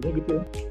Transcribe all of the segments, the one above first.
Ini gitu ya.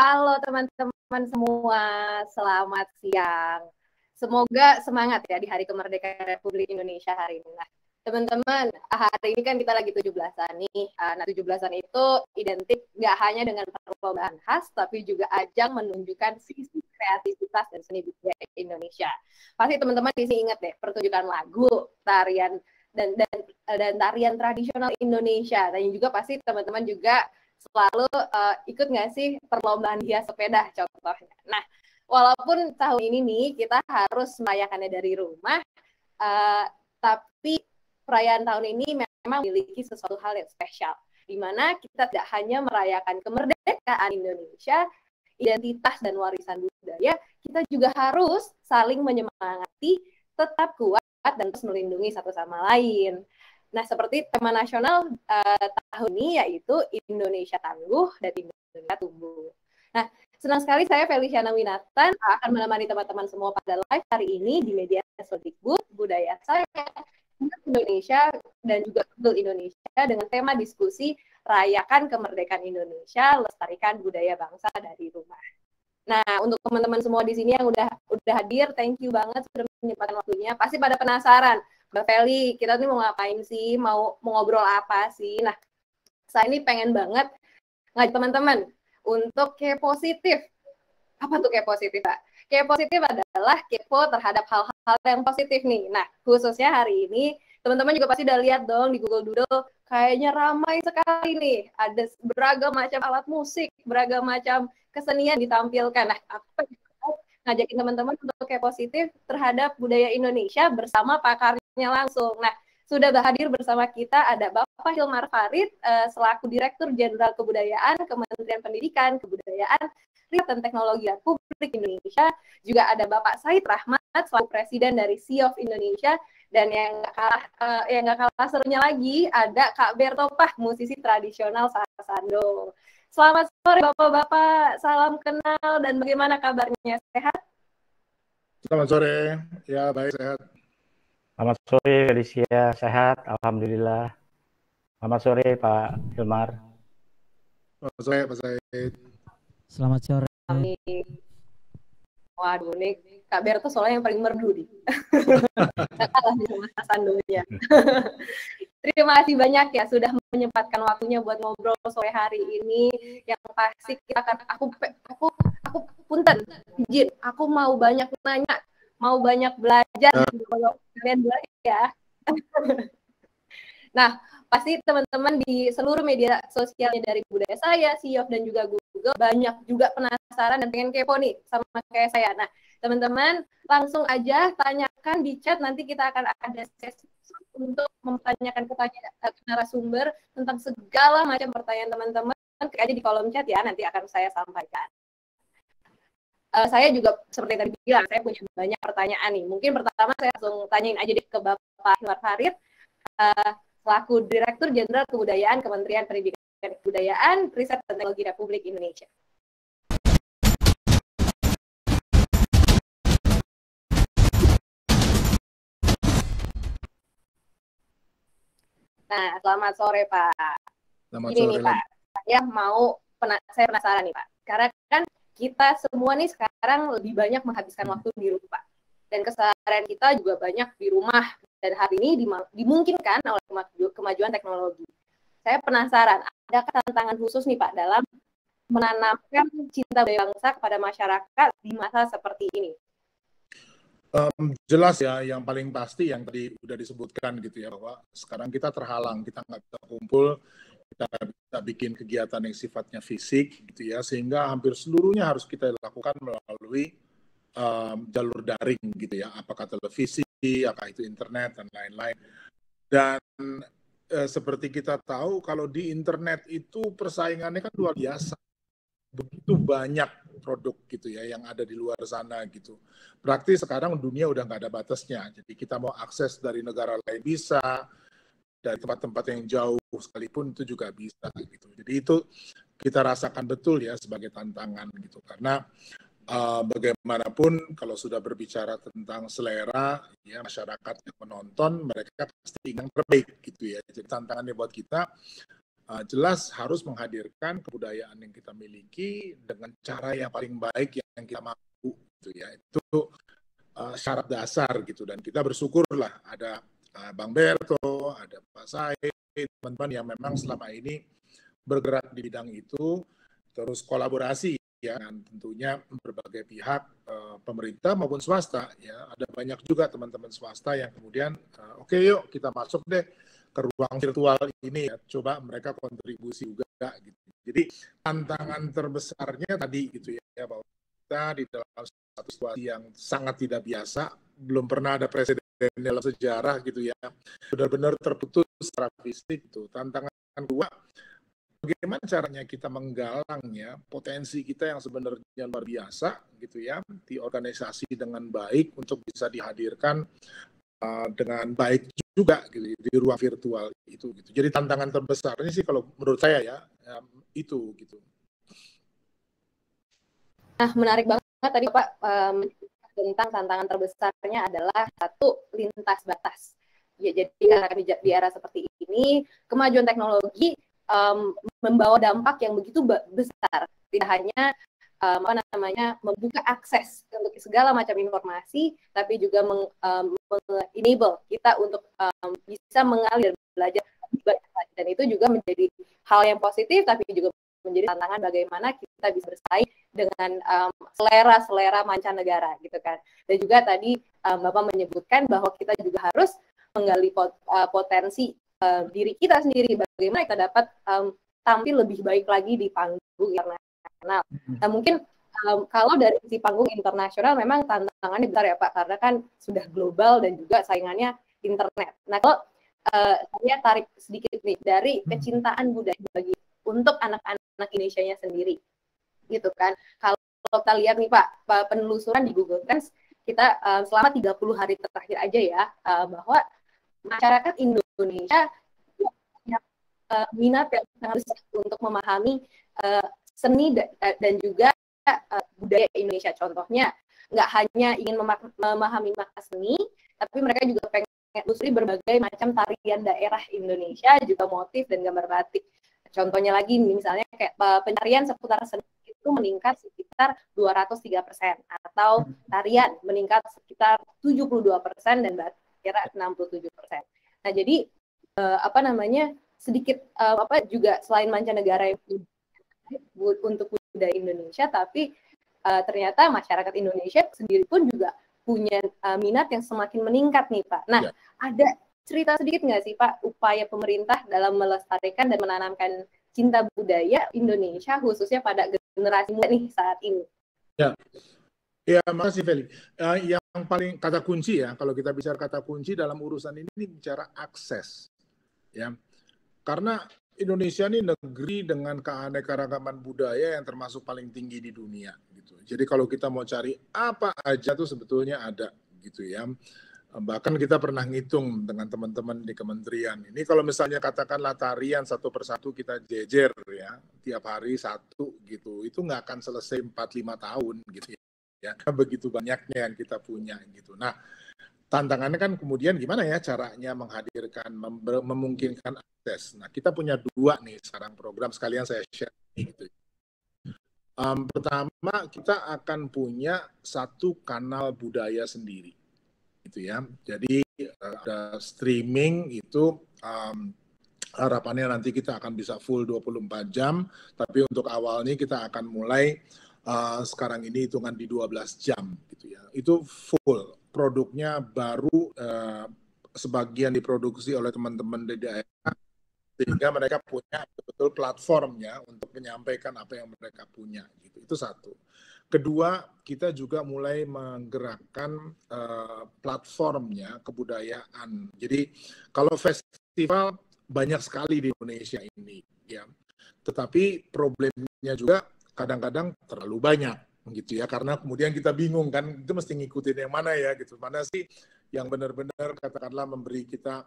Halo teman-teman semua, selamat siang. Semoga semangat ya di Hari Kemerdekaan Republik Indonesia hari ini. Nah, teman-teman, hari ini kan kita lagi 17-an nih. Ah, Nah, 17-an itu identik nggak hanya dengan perlombaan khas, tapi juga ajang menunjukkan sisi kreativitas dan seni budaya Indonesia. Pasti teman-teman di sini ingat deh, pertunjukan lagu, tarian, dan dan dan tarian tradisional Indonesia. Dan juga pasti teman-teman juga selalu eh, ikut nggak sih perlombaan hias sepeda contohnya. Nah, walaupun tahun ini nih kita harus merayakannya dari rumah, eh, tapi perayaan tahun ini memang memiliki sesuatu hal yang spesial, di mana kita tidak hanya merayakan kemerdekaan Indonesia, identitas dan warisan budaya, kita juga harus saling menyemangati, tetap kuat dan terus melindungi satu sama lain. Nah, seperti tema nasional eh, tahun ini yaitu Indonesia Tangguh dan Indonesia Tumbuh. Nah, senang sekali saya Feliciana Winatan akan menemani teman-teman semua pada live hari ini di media Sodikbud Budaya Saya Indonesia dan juga Google Indonesia dengan tema diskusi Rayakan Kemerdekaan Indonesia, Lestarikan Budaya Bangsa dari Rumah. Nah, untuk teman-teman semua di sini yang udah udah hadir, thank you banget sudah menyempatkan waktunya. Pasti pada penasaran, Mbak Feli, kita nih mau ngapain sih? Mau, mau ngobrol apa sih? Nah, saya ini pengen banget ngajak teman-teman untuk kayak positif. Apa tuh kayak positif, Pak? Kayak positif adalah kepo terhadap hal-hal yang positif nih. Nah, khususnya hari ini, teman-teman juga pasti udah lihat dong di Google Doodle, kayaknya ramai sekali nih. Ada beragam macam alat musik, beragam macam kesenian ditampilkan. Nah, apa ngajakin teman-teman untuk kayak positif terhadap budaya Indonesia bersama pakarnya langsung. Nah, sudah hadir bersama kita ada Bapak Hilmar Farid uh, selaku Direktur Jenderal Kebudayaan Kementerian Pendidikan, Kebudayaan, Riset dan Teknologi Republik Indonesia. Juga ada Bapak Said Rahmat selaku Presiden dari Sea of Indonesia dan yang gak kalah uh, yang gak kalah serunya lagi ada Kak Bertopah musisi tradisional Sasando. Selamat sore Bapak-bapak, salam kenal dan bagaimana kabarnya? Sehat? Selamat sore, ya baik sehat. Selamat sore Felicia, sehat, Alhamdulillah. Selamat sore Pak Hilmar. Selamat sore Pak Said. Selamat sore. Amin. Waduh, nih Kak Berto soalnya yang paling merdu nih. kalah nih sama Sandonya. Terima kasih banyak ya sudah menyempatkan waktunya buat ngobrol sore hari ini. Yang pasti kita akan aku aku aku punten izin, aku mau banyak nanya mau banyak belajar uh. kalau kalian boleh ya. nah, pasti teman-teman di seluruh media sosialnya dari budaya saya, Siof dan juga Google banyak juga penasaran dan pengen kepo nih sama kayak saya. Nah, teman-teman langsung aja tanyakan di chat nanti kita akan ada sesi untuk mempertanyakan pertanyaan eh, narasumber tentang segala macam pertanyaan teman-teman aja di kolom chat ya nanti akan saya sampaikan uh, saya juga seperti tadi bilang, saya punya banyak pertanyaan nih. Mungkin pertama saya langsung tanyain aja deh ke Bapak Hilmar Farid, uh, selaku Direktur Jenderal Kebudayaan Kementerian Pendidikan dan Kebudayaan, Riset dan Teknologi Republik Indonesia. Nah, selamat sore Pak. Selamat Ini sore. nih Pak, saya mau saya penasaran nih Pak. Karena kan kita semua nih sekarang lebih banyak menghabiskan hmm. waktu di rumah. Dan keseharian kita juga banyak di rumah. Dan hari ini dimungkinkan oleh kemajuan teknologi. Saya penasaran, ada tantangan khusus nih Pak dalam menanamkan cinta bangsa kepada masyarakat di masa seperti ini? Um, jelas ya, yang paling pasti yang tadi udah disebutkan gitu ya bahwa sekarang kita terhalang, kita nggak bisa kumpul, kita bisa bikin kegiatan yang sifatnya fisik gitu ya sehingga hampir seluruhnya harus kita lakukan melalui um, jalur daring gitu ya apakah televisi apakah itu internet dan lain-lain dan eh, seperti kita tahu kalau di internet itu persaingannya kan luar biasa begitu banyak produk gitu ya yang ada di luar sana gitu. Praktis sekarang dunia udah nggak ada batasnya. Jadi kita mau akses dari negara lain bisa, dari tempat-tempat yang jauh sekalipun itu juga bisa gitu. Jadi itu kita rasakan betul ya sebagai tantangan gitu karena uh, bagaimanapun kalau sudah berbicara tentang selera ya masyarakat yang menonton mereka pasti ingin terbaik gitu ya. Jadi tantangannya buat kita uh, jelas harus menghadirkan kebudayaan yang kita miliki dengan cara yang paling baik yang kita mampu gitu ya. Itu uh, syarat dasar gitu dan kita bersyukurlah ada Bang Berto, ada Pak Said, teman-teman yang memang selama ini bergerak di bidang itu, terus kolaborasi ya dengan tentunya berbagai pihak uh, pemerintah maupun swasta ya. Ada banyak juga teman-teman swasta yang kemudian uh, oke okay, yuk kita masuk deh ke ruang virtual ini ya. Coba mereka kontribusi juga gitu. Jadi tantangan terbesarnya tadi gitu ya bahwa kita di dalam satu situasi yang sangat tidak biasa belum pernah ada presiden dalam sejarah gitu ya benar-benar terputus secara fisik itu tantangan kedua bagaimana caranya kita menggalang ya potensi kita yang sebenarnya luar biasa gitu ya di organisasi dengan baik untuk bisa dihadirkan uh, dengan baik juga gitu di ruang virtual itu gitu. Jadi tantangan terbesarnya sih kalau menurut saya ya um, itu gitu. Nah menarik banget tadi pak um, tentang tantangan terbesarnya adalah satu lintas batas. Ya, jadi karena di, era seperti ini, kemajuan teknologi um, membawa dampak yang begitu besar. Tidak hanya um, apa namanya membuka akses untuk segala macam informasi, tapi juga meng, um, enable kita untuk um, bisa mengalir belajar dan itu juga menjadi hal yang positif, tapi juga menjadi tantangan bagaimana kita bisa bersaing dengan um, selera-selera mancanegara gitu kan. Dan juga tadi um, Bapak menyebutkan bahwa kita juga harus menggali pot, uh, potensi uh, diri kita sendiri bagaimana kita dapat um, tampil lebih baik lagi di panggung internasional. Nah, mungkin um, kalau dari sisi panggung internasional memang tantangannya besar ya Pak karena kan sudah global dan juga saingannya internet. Nah, kalau uh, saya tarik sedikit nih dari kecintaan budaya bagi untuk anak-anak Indonesia-nya sendiri. Gitu kan. Kalau kita lihat nih Pak, penelusuran di Google Trends kita uh, selama 30 hari terakhir aja ya uh, bahwa masyarakat Indonesia uh, minat yang sangat besar untuk memahami uh, seni dan juga uh, budaya Indonesia. Contohnya nggak hanya ingin memahami makna seni, tapi mereka juga pengen telusuri berbagai macam tarian daerah Indonesia, juga motif dan gambar batik. Contohnya lagi misalnya kayak pencarian seputar seni itu meningkat sekitar 203 persen atau tarian meningkat sekitar 72 persen dan kira 67 persen. Nah jadi uh, apa namanya sedikit uh, apa juga selain mancanegara yang untuk budaya Indonesia, tapi uh, ternyata masyarakat Indonesia sendiri pun juga punya uh, minat yang semakin meningkat nih Pak. Nah ya. ada cerita sedikit nggak sih Pak upaya pemerintah dalam melestarikan dan menanamkan cinta budaya Indonesia khususnya pada generasi muda nih saat ini? Ya, Ya, makasih Feli. Uh, yang paling kata kunci ya, kalau kita bicara kata kunci dalam urusan ini, ini bicara akses. Ya, karena Indonesia ini negeri dengan keanekaragaman budaya yang termasuk paling tinggi di dunia. Gitu. Jadi kalau kita mau cari apa aja tuh sebetulnya ada gitu ya. Bahkan kita pernah ngitung dengan teman-teman di kementerian. Ini kalau misalnya katakanlah tarian satu persatu kita jejer ya, tiap hari satu gitu, itu nggak akan selesai 4-5 tahun gitu ya begitu banyaknya yang kita punya gitu. Nah, tantangannya kan kemudian gimana ya caranya menghadirkan mem memungkinkan akses. Nah, kita punya dua nih sekarang program sekalian saya share gitu. Um, pertama kita akan punya satu kanal budaya sendiri gitu ya. Jadi ada streaming itu um, harapannya nanti kita akan bisa full 24 jam, tapi untuk awalnya kita akan mulai uh, sekarang ini hitungan di 12 jam gitu ya. Itu full produknya baru uh, sebagian diproduksi oleh teman-teman di daerah sehingga mereka punya betul platformnya untuk menyampaikan apa yang mereka punya gitu. Itu satu. Kedua, kita juga mulai menggerakkan uh, platformnya kebudayaan. Jadi kalau festival banyak sekali di Indonesia ini ya. Tetapi problemnya juga kadang-kadang terlalu banyak gitu ya karena kemudian kita bingung kan itu mesti ngikutin yang mana ya gitu mana sih yang benar-benar katakanlah memberi kita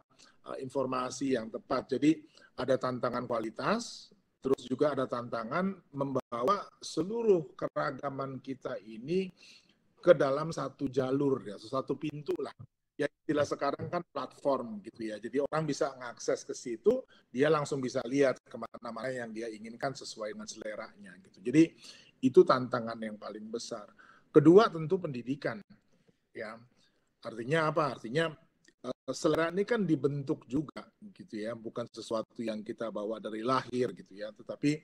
uh, informasi yang tepat jadi ada tantangan kualitas terus juga ada tantangan membawa seluruh keragaman kita ini ke dalam satu jalur ya satu pintu lah ya istilah sekarang kan platform gitu ya. Jadi orang bisa mengakses ke situ, dia langsung bisa lihat ke mana-mana yang dia inginkan sesuai dengan seleranya gitu. Jadi itu tantangan yang paling besar. Kedua tentu pendidikan, ya. Artinya apa? Artinya selera ini kan dibentuk juga gitu ya, bukan sesuatu yang kita bawa dari lahir gitu ya, tetapi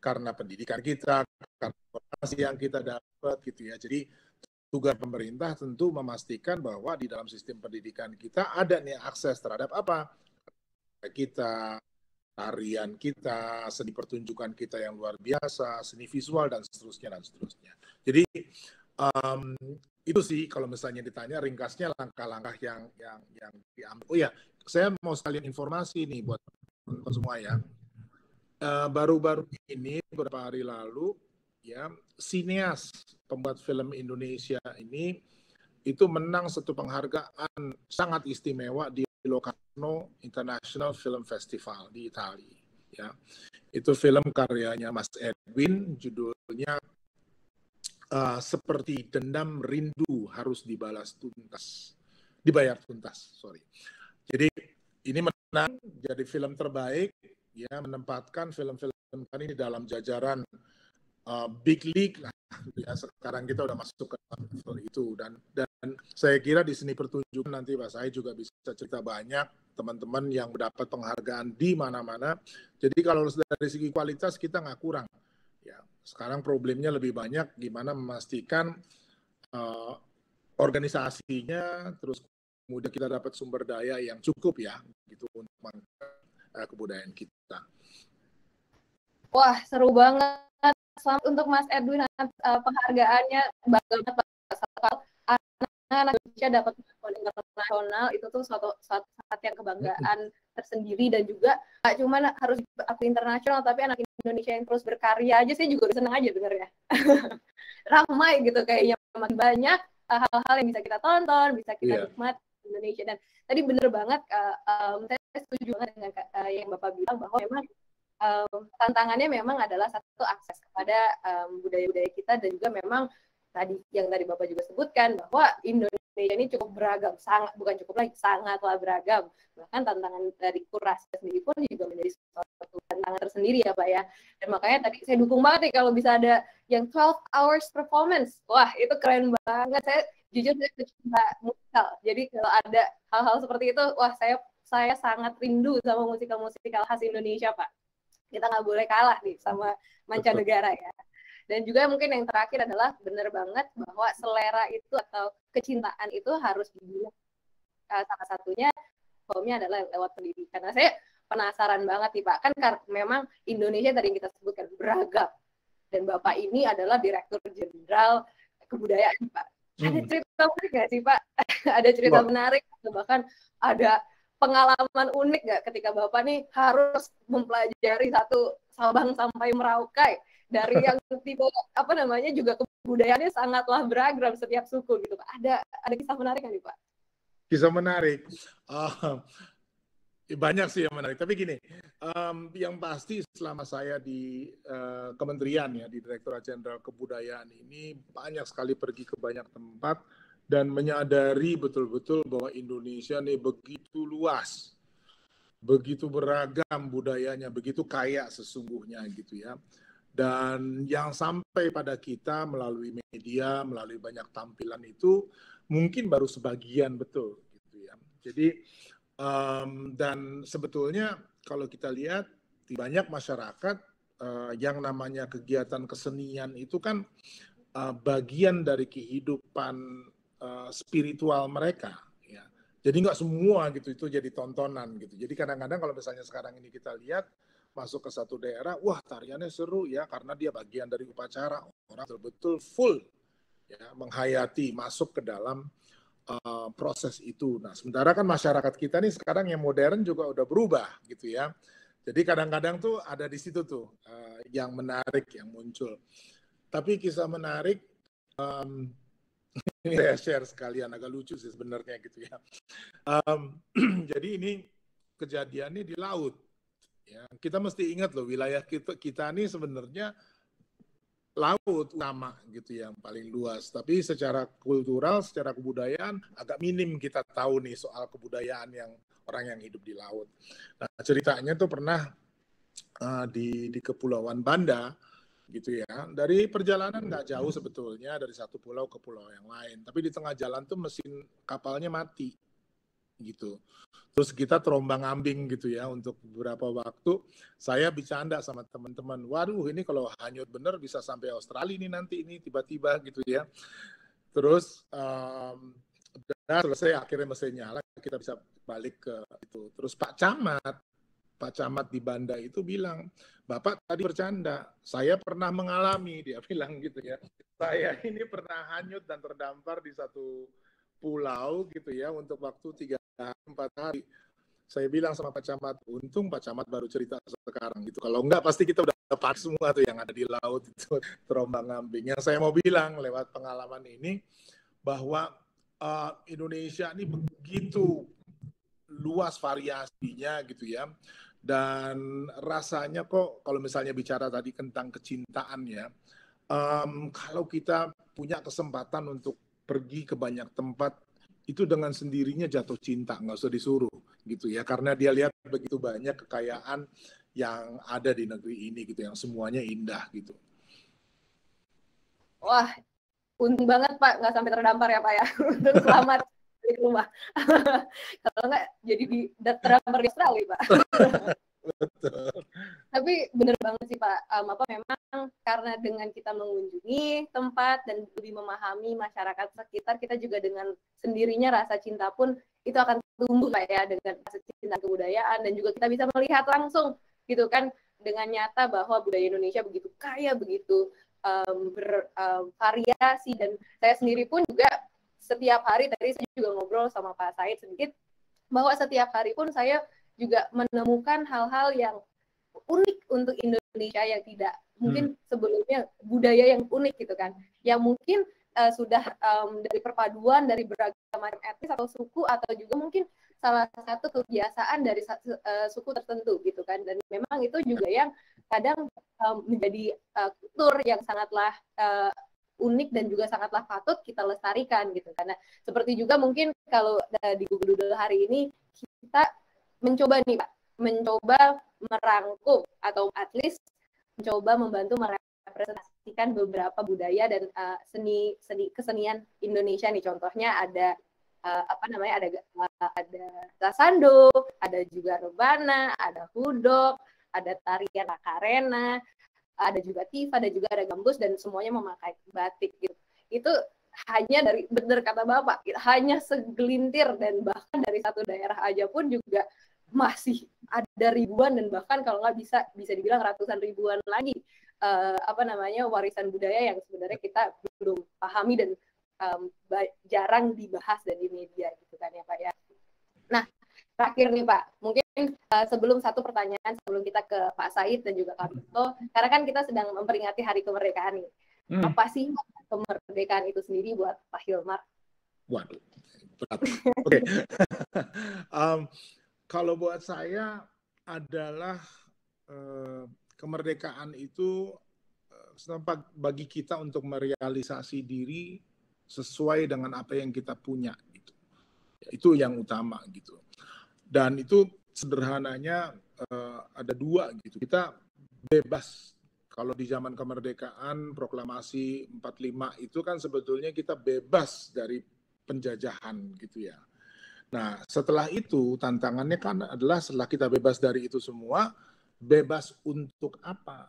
karena pendidikan kita, karena informasi yang kita dapat gitu ya. Jadi tugas pemerintah tentu memastikan bahwa di dalam sistem pendidikan kita ada nih akses terhadap apa kita tarian kita, seni pertunjukan kita yang luar biasa, seni visual dan seterusnya dan seterusnya. Jadi um, itu sih kalau misalnya ditanya ringkasnya langkah-langkah yang yang yang diambil. Oh ya, saya mau sekalian informasi nih buat semua ya. Eh, baru-baru uh, ini beberapa hari lalu ya sineas pembuat film Indonesia ini itu menang satu penghargaan sangat istimewa di Locarno International Film Festival di Italia ya itu film karyanya Mas Edwin judulnya uh, seperti dendam rindu harus dibalas tuntas dibayar tuntas sorry jadi ini menang jadi film terbaik ya menempatkan film-film ini dalam jajaran uh, big league lah ya sekarang kita udah masuk ke level itu dan dan saya kira di sini pertunjukan nanti Pak saya juga bisa cerita banyak teman-teman yang mendapat penghargaan di mana-mana. Jadi kalau dari segi kualitas kita nggak kurang. Sekarang problemnya lebih banyak gimana memastikan uh, organisasinya, terus kemudian kita dapat sumber daya yang cukup ya, gitu untuk uh, kebudayaan kita. Wah, seru banget. Selamat untuk Mas Edwin uh, penghargaannya banget anak-anak Indonesia dapat pengakuan internasional itu tuh suatu, suatu saat yang kebanggaan tersendiri dan juga gak cuma harus aku internasional tapi anak Indonesia yang terus berkarya aja saya juga senang aja dengarnya ramai gitu kayaknya makin banyak uh, hal-hal yang bisa kita tonton bisa kita yeah. nikmat Indonesia dan tadi bener banget uh, um, saya setuju banget dengan uh, yang bapak bilang bahwa memang um, tantangannya memang adalah satu akses kepada um, budaya-budaya kita dan juga memang tadi yang tadi bapak juga sebutkan bahwa Indonesia ini cukup beragam, sangat bukan cukup lagi, sangatlah beragam. Bahkan tantangan dari kurasi sendiri pun juga menjadi suatu tantangan tersendiri ya Pak ya. Dan makanya tadi saya dukung banget nih kalau bisa ada yang 12 hours performance. Wah itu keren banget. Saya jujur saya pecinta musikal. Jadi kalau ada hal-hal seperti itu, wah saya saya sangat rindu sama musikal-musikal khas Indonesia Pak. Kita nggak boleh kalah nih sama mancanegara ya. Dan juga mungkin yang terakhir adalah benar banget bahwa selera itu atau kecintaan itu harus dibina. Uh, salah satunya formnya adalah lewat pendidikan. Nah, saya penasaran banget nih Pak, kan memang Indonesia tadi yang kita sebutkan beragam. Dan Bapak ini adalah Direktur Jenderal Kebudayaan Pak. Hmm. Ada cerita menarik nggak sih Pak? ada cerita Wah. menarik atau bahkan ada pengalaman unik nggak ketika Bapak nih harus mempelajari satu Sabang sampai Merauke dari yang tipe apa namanya juga kebudayaannya sangatlah beragam setiap suku gitu Pak. Ada ada kisah menarik kan Pak? Kisah menarik. Uh, banyak sih yang menarik. Tapi gini, um, yang pasti selama saya di uh, kementerian ya di Direktorat Jenderal Kebudayaan ini banyak sekali pergi ke banyak tempat dan menyadari betul-betul bahwa Indonesia ini begitu luas, begitu beragam budayanya, begitu kaya sesungguhnya gitu ya dan yang sampai pada kita melalui media, melalui banyak tampilan itu mungkin baru sebagian betul gitu ya. Jadi um, dan sebetulnya kalau kita lihat di banyak masyarakat uh, yang namanya kegiatan kesenian itu kan uh, bagian dari kehidupan uh, spiritual mereka ya. Jadi nggak semua gitu itu jadi tontonan gitu. Jadi kadang-kadang kalau misalnya sekarang ini kita lihat masuk ke satu daerah, wah tariannya seru ya karena dia bagian dari upacara orang betul-betul full ya menghayati masuk ke dalam uh, proses itu. Nah sementara kan masyarakat kita nih sekarang yang modern juga udah berubah gitu ya. Jadi kadang-kadang tuh ada di situ tuh uh, yang menarik yang muncul. Tapi kisah menarik um, ini saya share sekalian agak lucu sih sebenarnya gitu ya. Um, jadi ini kejadiannya di laut Ya, kita mesti ingat loh wilayah kita kita ini sebenarnya laut utama gitu yang paling luas. Tapi secara kultural, secara kebudayaan agak minim kita tahu nih soal kebudayaan yang orang yang hidup di laut. Nah ceritanya tuh pernah uh, di di Kepulauan Banda gitu ya. Dari perjalanan nggak jauh sebetulnya dari satu pulau ke pulau yang lain. Tapi di tengah jalan tuh mesin kapalnya mati gitu. Terus kita terombang ambing gitu ya untuk beberapa waktu. Saya bercanda sama teman-teman, waduh ini kalau hanyut bener bisa sampai Australia ini nanti ini tiba-tiba gitu ya. Terus um, udah selesai akhirnya mesin nyala kita bisa balik ke itu. Terus Pak Camat, Pak Camat di Banda itu bilang, Bapak tadi bercanda, saya pernah mengalami, dia bilang gitu ya. Saya ini pernah hanyut dan terdampar di satu pulau gitu ya untuk waktu tiga empat hari saya bilang sama Pak Camat, untung Pak Camat baru cerita sekarang gitu. Kalau enggak pasti kita udah panik semua tuh yang ada di laut itu terombang ambing. Yang saya mau bilang lewat pengalaman ini bahwa uh, Indonesia ini begitu luas variasinya gitu ya. Dan rasanya kok kalau misalnya bicara tadi tentang kecintaan ya, um, kalau kita punya kesempatan untuk pergi ke banyak tempat itu dengan sendirinya jatuh cinta, nggak usah disuruh gitu ya, karena dia lihat begitu banyak kekayaan yang ada di negeri ini gitu, yang semuanya indah gitu. Wah, untung banget Pak nggak sampai terdampar ya Pak ya. Untung selamat di rumah. Kalau nggak jadi di terdampar di Australia Pak. Betul. Tapi bener banget sih Pak, um, apa memang karena dengan kita mengunjungi tempat dan lebih memahami masyarakat sekitar, kita juga dengan sendirinya rasa cinta pun itu akan tumbuh Pak ya dengan rasa cinta kebudayaan dan juga kita bisa melihat langsung gitu kan dengan nyata bahwa budaya Indonesia begitu kaya, begitu um, bervariasi um, dan saya sendiri pun juga setiap hari tadi saya juga ngobrol sama Pak Said sedikit bahwa setiap hari pun saya juga menemukan hal-hal yang unik untuk Indonesia yang tidak mungkin hmm. sebelumnya budaya yang unik gitu kan. Yang mungkin uh, sudah um, dari perpaduan dari beragam macam etnis atau suku atau juga mungkin salah satu kebiasaan dari uh, suku tertentu gitu kan. Dan memang itu juga yang kadang um, menjadi uh, kultur yang sangatlah uh, unik dan juga sangatlah patut kita lestarikan gitu. Karena seperti juga mungkin kalau di Google Doodle hari ini kita mencoba nih Pak, mencoba merangkum atau at least mencoba membantu merepresentasikan beberapa budaya dan uh, seni seni kesenian Indonesia nih contohnya ada uh, apa namanya ada uh, ada tasando, ada juga rebana, ada hudok, ada tarian akarena, ada juga tifa, ada juga ada gambus dan semuanya memakai batik gitu. Itu hanya dari benar kata Bapak, hanya segelintir dan bahkan dari satu daerah aja pun juga masih ada ribuan dan bahkan kalau nggak bisa bisa dibilang ratusan ribuan lagi uh, apa namanya warisan budaya yang sebenarnya kita belum pahami dan um, jarang dibahas dan di media gitu kan ya Pak ya. Nah terakhir nih Pak, mungkin uh, sebelum satu pertanyaan sebelum kita ke Pak Said dan juga Kak Vito, karena kan kita sedang memperingati Hari Kemerdekaan nih. Hmm. Apa sih kemerdekaan itu sendiri buat Pak Hilmar? Waduh, berat. Oke. Okay. um, kalau buat saya adalah uh, kemerdekaan itu uh, sempat bagi kita untuk merealisasi diri sesuai dengan apa yang kita punya gitu. Itu yang utama gitu. Dan itu sederhananya uh, ada dua gitu. Kita bebas kalau di zaman kemerdekaan proklamasi 45 itu kan sebetulnya kita bebas dari penjajahan gitu ya. Nah, setelah itu tantangannya kan adalah setelah kita bebas dari itu semua, bebas untuk apa?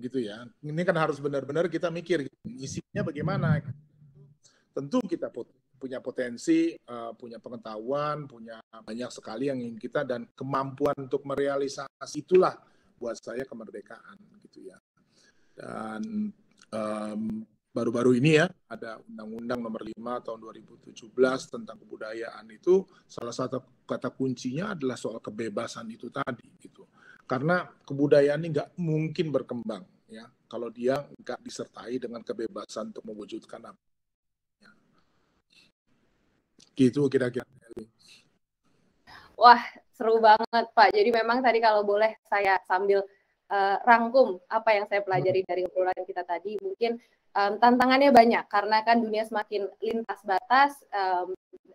Gitu ya. Ini kan harus benar-benar kita mikir isinya bagaimana. Tentu kita punya potensi, uh, punya pengetahuan, punya banyak sekali yang ingin kita dan kemampuan untuk merealisasi itulah buat saya kemerdekaan gitu ya. Dan um, baru-baru ini ya ada Undang-Undang Nomor 5 tahun 2017 tentang kebudayaan itu salah satu kata kuncinya adalah soal kebebasan itu tadi gitu. Karena kebudayaan ini nggak mungkin berkembang ya kalau dia nggak disertai dengan kebebasan untuk mewujudkan apa. Ya. Gitu kira-kira. Wah seru banget Pak. Jadi memang tadi kalau boleh saya sambil uh, rangkum apa yang saya pelajari hmm. dari obrolan kita tadi mungkin um, tantangannya banyak karena kan dunia semakin lintas batas, um,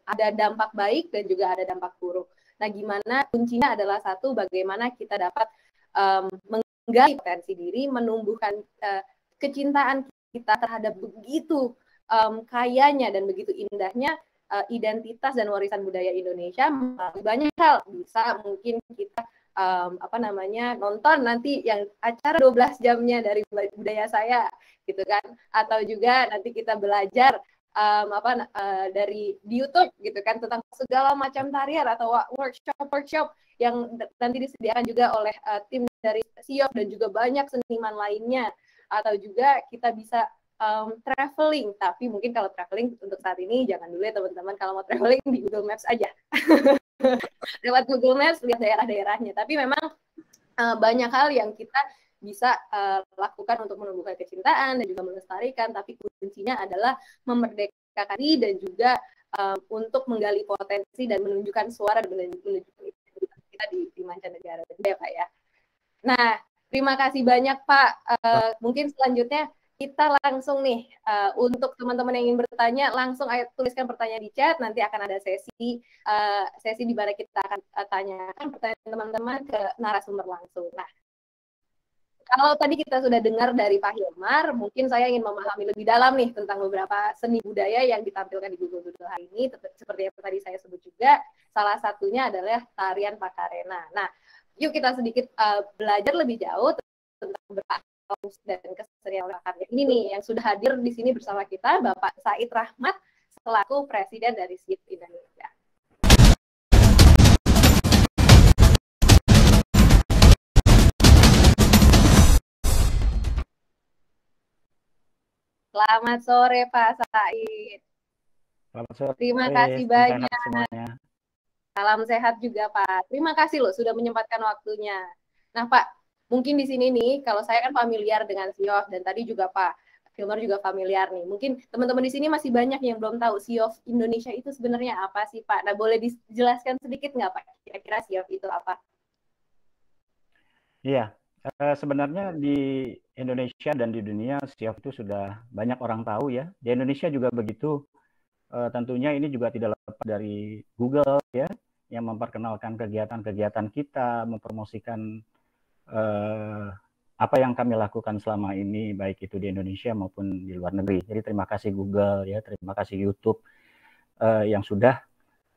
ada dampak baik dan juga ada dampak buruk. Nah, gimana? Kuncinya adalah satu, bagaimana kita dapat um, menggali potensi diri, menumbuhkan uh, kecintaan kita terhadap begitu um, kayanya dan begitu indahnya uh, identitas dan warisan budaya Indonesia. Banyak hal bisa mungkin kita um, apa namanya nonton nanti yang acara 12 jamnya dari budaya saya gitu kan. Atau juga nanti kita belajar um, apa uh, dari di YouTube gitu kan tentang segala macam tarian atau workshop workshop yang nanti disediakan juga oleh uh, tim dari SIOP dan juga banyak seniman lainnya. Atau juga kita bisa um, traveling. Tapi mungkin kalau traveling untuk saat ini jangan dulu ya teman-teman. Kalau mau traveling di Google Maps aja. Lewat Google Maps lihat daerah-daerahnya. Tapi memang uh, banyak hal yang kita bisa uh, lakukan untuk menumbuhkan kecintaan dan juga melestarikan. Tapi kuncinya adalah memerdekakan diri dan juga uh, untuk menggali potensi dan menunjukkan suara dan menunjukkan kita di, di mancanegara ya Pak ya. Nah, terima kasih banyak Pak. Uh, mungkin selanjutnya kita langsung nih uh, untuk teman-teman yang ingin bertanya langsung ayo tuliskan pertanyaan di chat nanti akan ada sesi uh, sesi di mana kita akan tanyakan pertanyaan teman-teman ke narasumber langsung. Nah, kalau tadi kita sudah dengar dari Pak Hilmar, mungkin saya ingin memahami lebih dalam nih tentang beberapa seni budaya yang ditampilkan di Google Doodle hari ini. Seperti yang tadi saya sebut juga, salah satunya adalah tarian Pakarena. Nah, yuk kita sedikit uh, belajar lebih jauh tentang beberapa dan kesenian karya ini nih yang sudah hadir di sini bersama kita Bapak Said Rahmat selaku Presiden dari SIP Indonesia. Selamat sore Pak Said. Selamat sore. Terima kasih banyak. Semuanya. Salam sehat juga Pak. Terima kasih loh sudah menyempatkan waktunya. Nah Pak, mungkin di sini nih kalau saya kan familiar dengan SIOF dan tadi juga Pak Filmer juga familiar nih. Mungkin teman-teman di sini masih banyak yang belum tahu SIOF Indonesia itu sebenarnya apa sih Pak? Nah boleh dijelaskan sedikit nggak Pak? Kira-kira SIOF itu apa? Iya, Eh, sebenarnya di Indonesia dan di dunia SIOF itu sudah banyak orang tahu ya. Di Indonesia juga begitu. Uh, tentunya ini juga tidak lepas dari Google ya, yang memperkenalkan kegiatan-kegiatan kita, mempromosikan uh, apa yang kami lakukan selama ini, baik itu di Indonesia maupun di luar negeri. Jadi terima kasih Google ya, terima kasih YouTube uh, yang sudah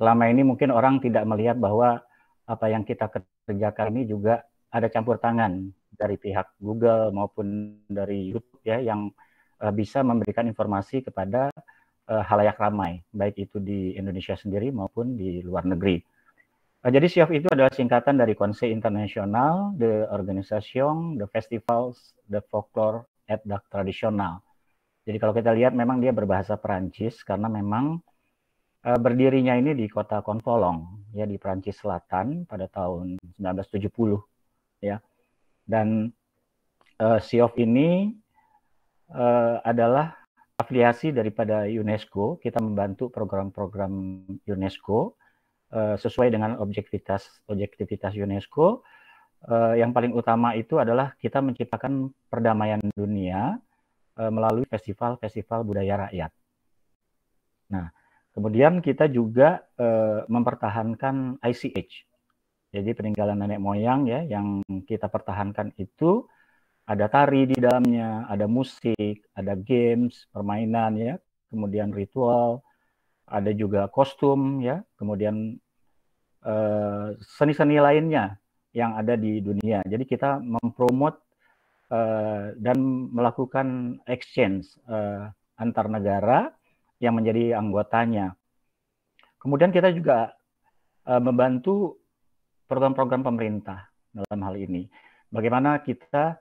selama ini mungkin orang tidak melihat bahwa apa yang kita kerjakan ini juga ada campur tangan dari pihak Google maupun dari YouTube ya yang uh, bisa memberikan informasi kepada uh, halayak ramai, baik itu di Indonesia sendiri maupun di luar negeri. Uh, jadi SIOF itu adalah singkatan dari Conseil International de Organisation de Festivals de Folklore et d'Art Traditional. Jadi kalau kita lihat memang dia berbahasa Perancis karena memang uh, berdirinya ini di kota Konfolong ya di Perancis Selatan pada tahun 1970 ya. Dan uh, SIOF ini uh, adalah afiliasi daripada UNESCO. Kita membantu program-program UNESCO uh, sesuai dengan objektivitas objektivitas UNESCO. Uh, yang paling utama itu adalah kita menciptakan perdamaian dunia uh, melalui festival-festival budaya rakyat. Nah, kemudian kita juga uh, mempertahankan ICH jadi peninggalan nenek moyang ya yang kita pertahankan itu ada tari di dalamnya, ada musik, ada games, permainan ya, kemudian ritual, ada juga kostum ya, kemudian eh, seni-seni uh, lainnya yang ada di dunia. Jadi kita mempromot uh, dan melakukan exchange uh, antar negara yang menjadi anggotanya. Kemudian kita juga membantu program-program pemerintah dalam hal ini. Bagaimana kita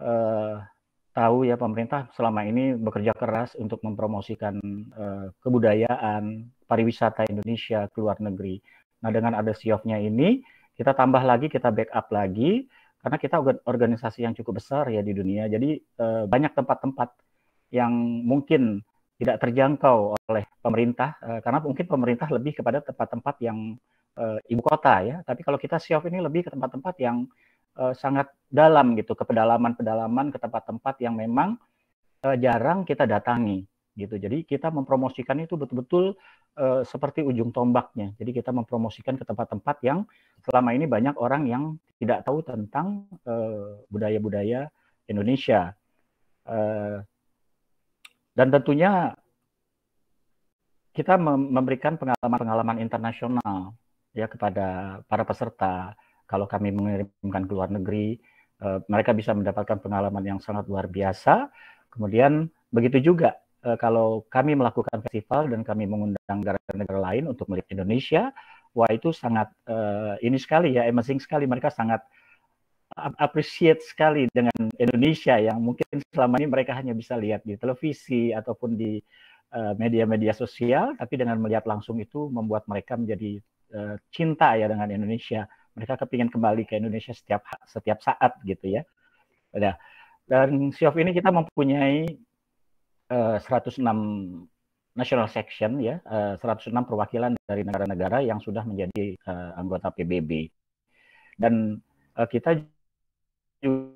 uh, tahu ya pemerintah selama ini bekerja keras untuk mempromosikan uh, kebudayaan pariwisata Indonesia ke luar negeri. Nah dengan ada SIOF-nya ini kita tambah lagi, kita backup lagi karena kita organisasi yang cukup besar ya di dunia. Jadi uh, banyak tempat-tempat yang mungkin tidak terjangkau oleh pemerintah uh, karena mungkin pemerintah lebih kepada tempat-tempat yang uh, ibu kota ya. Tapi kalau kita SIOF ini lebih ke tempat-tempat yang uh, sangat dalam gitu, ke pedalaman-pedalaman, ke tempat-tempat yang memang uh, jarang kita datangi gitu. Jadi kita mempromosikan itu betul-betul uh, seperti ujung tombaknya. Jadi kita mempromosikan ke tempat-tempat yang selama ini banyak orang yang tidak tahu tentang budaya-budaya uh, Indonesia. Uh, dan tentunya kita memberikan pengalaman-pengalaman internasional ya kepada para peserta. Kalau kami mengirimkan ke luar negeri, uh, mereka bisa mendapatkan pengalaman yang sangat luar biasa. Kemudian begitu juga uh, kalau kami melakukan festival dan kami mengundang negara-negara lain untuk melihat Indonesia, wah itu sangat uh, ini sekali ya, amazing sekali. Mereka sangat appreciate sekali dengan Indonesia yang mungkin selama ini mereka hanya bisa lihat di televisi ataupun di media-media uh, sosial, tapi dengan melihat langsung itu membuat mereka menjadi uh, cinta ya dengan Indonesia. Mereka kepingin kembali ke Indonesia setiap setiap saat gitu ya. Nah, dan SIOF ini kita mempunyai uh, 106 national section ya, uh, 106 perwakilan dari negara-negara yang sudah menjadi uh, anggota PBB. Dan uh, kita juga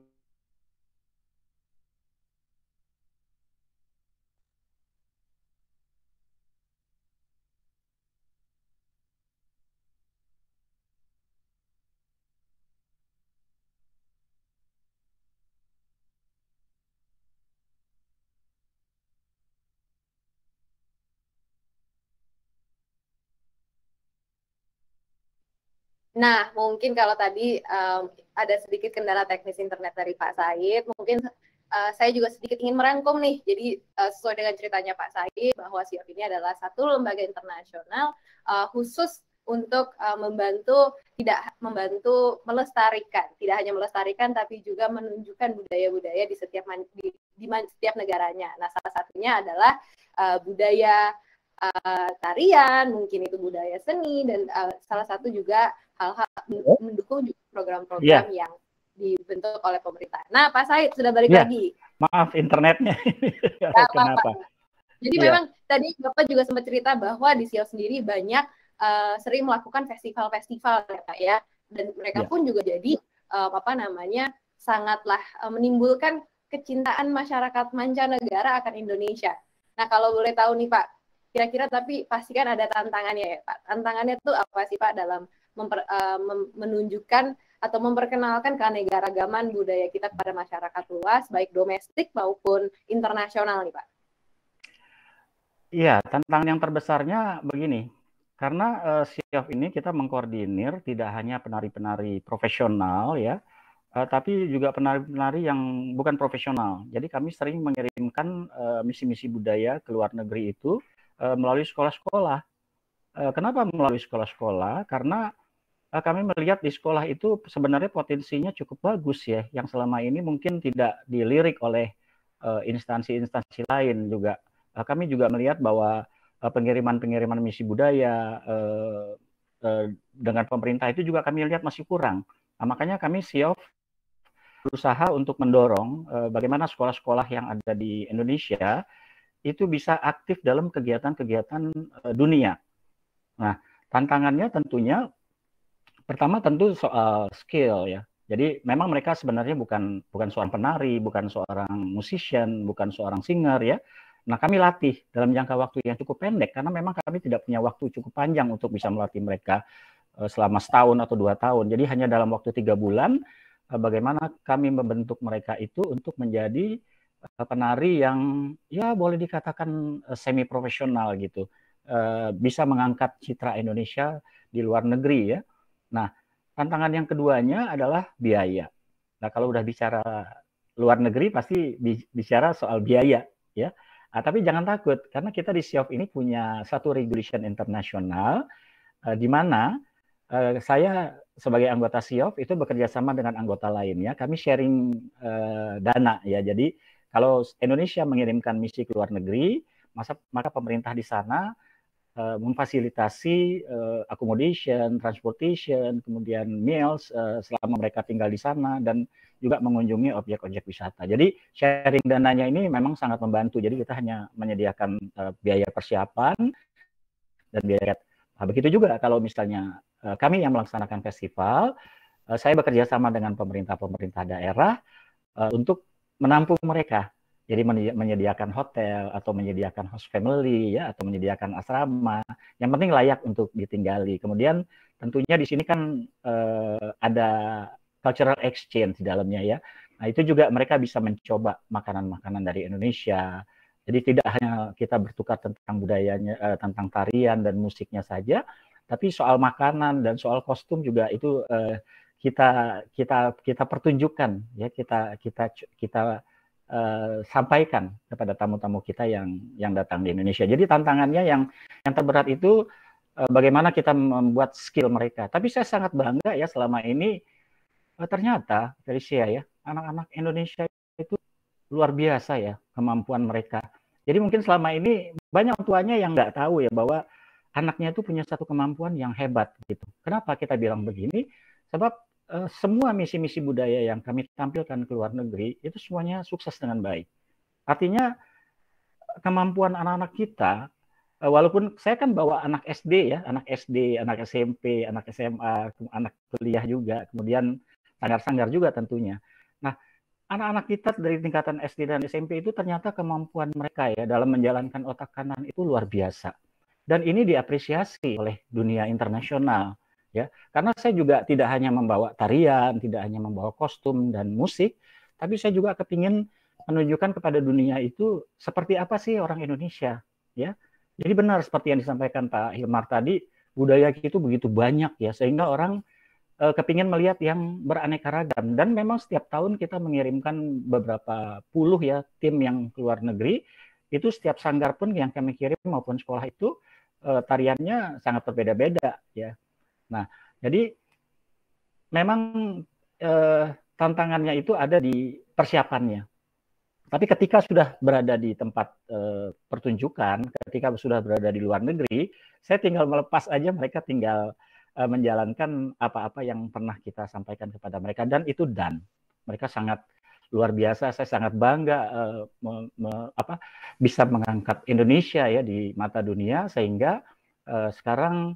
Nah, mungkin kalau tadi um, ada sedikit kendala teknis internet dari Pak Said, mungkin uh, saya juga sedikit ingin merangkum nih. Jadi uh, sesuai dengan ceritanya Pak Said bahwa SIOP ini adalah satu lembaga internasional uh, khusus untuk uh, membantu tidak membantu melestarikan, tidak hanya melestarikan tapi juga menunjukkan budaya-budaya di setiap di, di setiap negaranya. Nah, salah satunya adalah uh, budaya uh, tarian, mungkin itu budaya seni dan uh, salah satu juga hal-hal mendukung program-program yeah. yang dibentuk oleh pemerintah. Nah, Pak Said sudah balik yeah. lagi. Maaf internetnya. ya, Kenapa? Apa. Jadi yeah. memang tadi Bapak juga sempat cerita bahwa di SIO sendiri banyak uh, sering melakukan festival-festival ya Pak ya. Dan mereka yeah. pun juga jadi uh, apa namanya sangatlah uh, menimbulkan kecintaan masyarakat mancanegara akan Indonesia. Nah, kalau boleh tahu nih Pak, kira-kira tapi pasti kan ada tantangannya ya Pak. Tantangannya itu apa sih Pak dalam memper, uh, menunjukkan atau memperkenalkan keanekaragaman budaya kita kepada masyarakat luas, baik domestik maupun internasional nih Pak? Iya, tantangan yang terbesarnya begini, karena uh, SIAF ini kita mengkoordinir tidak hanya penari-penari profesional ya, uh, tapi juga penari-penari yang bukan profesional. Jadi kami sering mengirimkan misi-misi uh, budaya ke luar negeri itu uh, melalui sekolah-sekolah. Uh, kenapa melalui sekolah-sekolah? Karena kami melihat di sekolah itu sebenarnya potensinya cukup bagus ya, yang selama ini mungkin tidak dilirik oleh uh, instansi-instansi lain juga. Uh, kami juga melihat bahwa pengiriman-pengiriman misi budaya dengan pemerintah itu juga kami lihat masih kurang. Nah, makanya kami SIOF berusaha untuk mendorong bagaimana sekolah-sekolah yang ada di Indonesia itu bisa aktif dalam kegiatan-kegiatan dunia. Nah, tantangannya tentunya Pertama tentu soal skill ya. Jadi memang mereka sebenarnya bukan bukan seorang penari, bukan seorang musician, bukan seorang singer ya. Nah kami latih dalam jangka waktu yang cukup pendek karena memang kami tidak punya waktu cukup panjang untuk bisa melatih mereka eh, selama setahun atau dua tahun. Jadi hanya dalam waktu tiga bulan eh, bagaimana kami membentuk mereka itu untuk menjadi eh, penari yang ya boleh dikatakan semi profesional gitu, bisa mengangkat citra Indonesia di luar negeri ya. Nah, tantangan yang keduanya adalah biaya. Nah, kalau udah bicara luar negeri pasti bicara soal biaya, ya. Nah, tapi jangan takut karena kita di SIOF ini punya satu regulation internasional uh, di mana uh, saya sebagai anggota SIOF itu bekerja sama dengan anggota lainnya. Kami sharing uh, dana ya. Jadi kalau Indonesia mengirimkan misi ke luar negeri, maka pemerintah di sana uh, memfasilitasi uh, accommodation, transportation, kemudian meals uh, selama mereka tinggal di sana dan juga mengunjungi objek-objek wisata. Jadi sharing dananya ini memang sangat membantu. Jadi kita hanya menyediakan uh, biaya persiapan dan biaya. Nah, begitu juga kalau misalnya uh, kami yang melaksanakan festival, uh, saya bekerja sama dengan pemerintah-pemerintah daerah uh, untuk menampung mereka jadi menyediakan hotel atau menyediakan host family ya atau menyediakan asrama. Yang penting layak untuk ditinggali. Kemudian tentunya di sini kan uh, ada cultural exchange di dalamnya ya. Nah, itu juga mereka bisa mencoba makanan-makanan dari Indonesia. Jadi tidak hanya kita bertukar tentang budayanya, uh, tentang tarian dan musiknya saja, tapi soal makanan dan soal kostum juga itu uh, kita kita kita pertunjukkan ya kita kita kita uh, sampaikan kepada tamu-tamu kita yang yang datang di Indonesia. Jadi tantangannya yang yang terberat itu uh, bagaimana kita membuat skill mereka. Tapi saya sangat bangga ya selama ini uh, ternyata Felicia ya anak-anak Indonesia itu luar biasa ya kemampuan mereka. Jadi mungkin selama ini banyak tuanya yang nggak tahu ya bahwa anaknya itu punya satu kemampuan yang hebat gitu. Kenapa kita bilang begini? Sebab Eh, semua misi-misi budaya yang kami tampilkan ke luar negeri itu semuanya sukses dengan baik. Artinya kemampuan anak-anak kita, eh, walaupun saya kan bawa anak SD ya, anak SD, anak SMP, anak SMA, anak kuliah juga, kemudian sanggar-sanggar juga tentunya. Nah, anak-anak kita dari tingkatan SD dan SMP itu ternyata kemampuan mereka ya dalam menjalankan otak kanan itu luar biasa. Dan ini diapresiasi oleh dunia internasional ya. Karena saya juga tidak hanya membawa tarian tidak hanya membawa kostum dan musik tapi saya juga kepingin menunjukkan kepada dunia itu seperti apa sih orang Indonesia ya. Jadi benar seperti yang disampaikan Pak Hilmar tadi budaya itu begitu banyak ya sehingga orang uh, kepingin melihat yang beraneka ragam. Dan memang setiap tahun kita mengirimkan beberapa puluh ya tim yang keluar negeri itu setiap sanggar pun yang kami kirim maupun sekolah itu uh, tariannya sangat berbeda-beda ya. Nah, jadi memang uh, tantangannya itu ada di persiapannya. Tapi ketika sudah berada di tempat uh, pertunjukan, ketika sudah berada di luar negeri, saya tinggal melepas aja mereka tinggal uh, menjalankan apa-apa yang pernah kita sampaikan kepada mereka dan itu dan mereka sangat luar biasa. Saya sangat bangga uh, me, me, apa, bisa mengangkat Indonesia ya di mata dunia sehingga uh, sekarang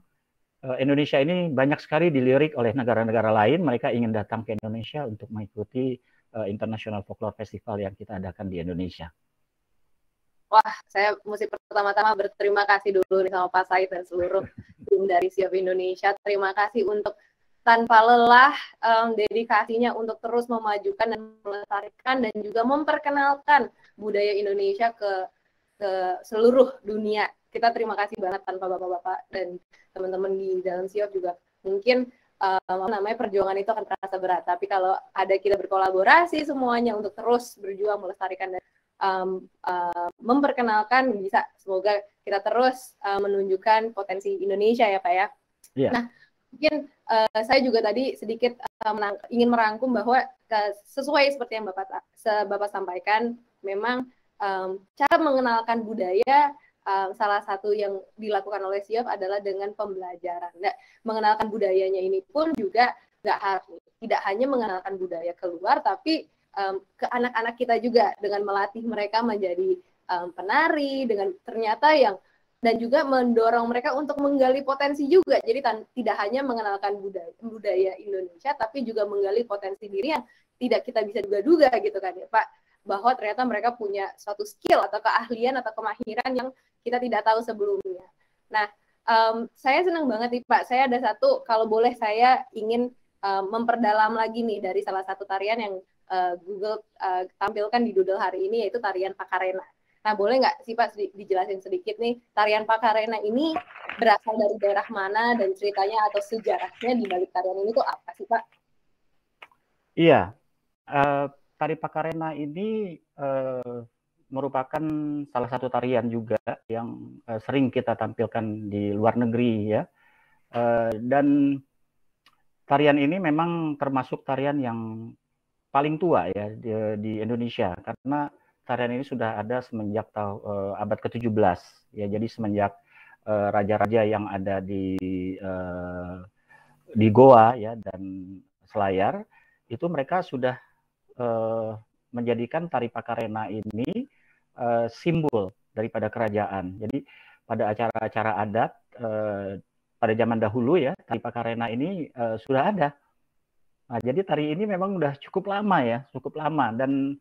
Indonesia ini banyak sekali dilirik oleh negara-negara lain. Mereka ingin datang ke Indonesia untuk mengikuti uh, International Folklore Festival yang kita adakan di Indonesia. Wah, saya mesti pertama-tama berterima kasih dulu nih sama Pak Said dan seluruh tim dari Siap Indonesia. Terima kasih untuk tanpa lelah um, dedikasinya untuk terus memajukan dan melestarikan dan juga memperkenalkan budaya Indonesia ke ke seluruh dunia. Kita terima kasih banget tanpa bapak-bapak dan teman-teman di dalam Siap juga mungkin um, namanya perjuangan itu akan terasa berat. Tapi kalau ada kita berkolaborasi semuanya untuk terus berjuang melestarikan dan um, uh, memperkenalkan bisa semoga kita terus uh, menunjukkan potensi Indonesia ya Pak ya. Yeah. Nah mungkin uh, saya juga tadi sedikit uh, menang, ingin merangkum bahwa uh, sesuai seperti yang Bapak Bapak sampaikan memang um, cara mengenalkan budaya um, salah satu yang dilakukan oleh SIOP adalah dengan pembelajaran. Nah, mengenalkan budayanya ini pun juga nggak harus tidak hanya mengenalkan budaya keluar, tapi um, ke anak-anak kita juga dengan melatih mereka menjadi um, penari, dengan ternyata yang dan juga mendorong mereka untuk menggali potensi juga. Jadi tidak hanya mengenalkan budaya, budaya Indonesia, tapi juga menggali potensi diri yang tidak kita bisa duga-duga gitu kan ya Pak bahwa ternyata mereka punya suatu skill atau keahlian atau kemahiran yang kita tidak tahu sebelumnya. Nah, um, saya senang banget nih Pak. Saya ada satu, kalau boleh saya ingin um, memperdalam lagi nih dari salah satu tarian yang uh, Google uh, tampilkan di Doodle hari ini yaitu tarian Pakarena. Nah, boleh nggak sih Pak dijelasin sedikit nih tarian Pakarena ini berasal dari daerah mana dan ceritanya atau sejarahnya di balik tarian ini tuh apa sih Pak? Iya, uh, tari Pakarena ini uh, merupakan salah satu tarian juga yang uh, sering kita tampilkan di luar negeri ya. Uh, dan tarian ini memang termasuk tarian yang paling tua ya di, di Indonesia karena tarian ini sudah ada semenjak tahun uh, abad ke-17 ya. Jadi semenjak raja-raja uh, yang ada di uh, di Goa ya dan Selayar itu mereka sudah uh, menjadikan tari pakarena ini uh, simbol daripada kerajaan. Jadi pada acara-acara adat uh, pada zaman dahulu ya tari pakarena ini uh, sudah ada. Nah, jadi tari ini memang sudah cukup lama ya, cukup lama dan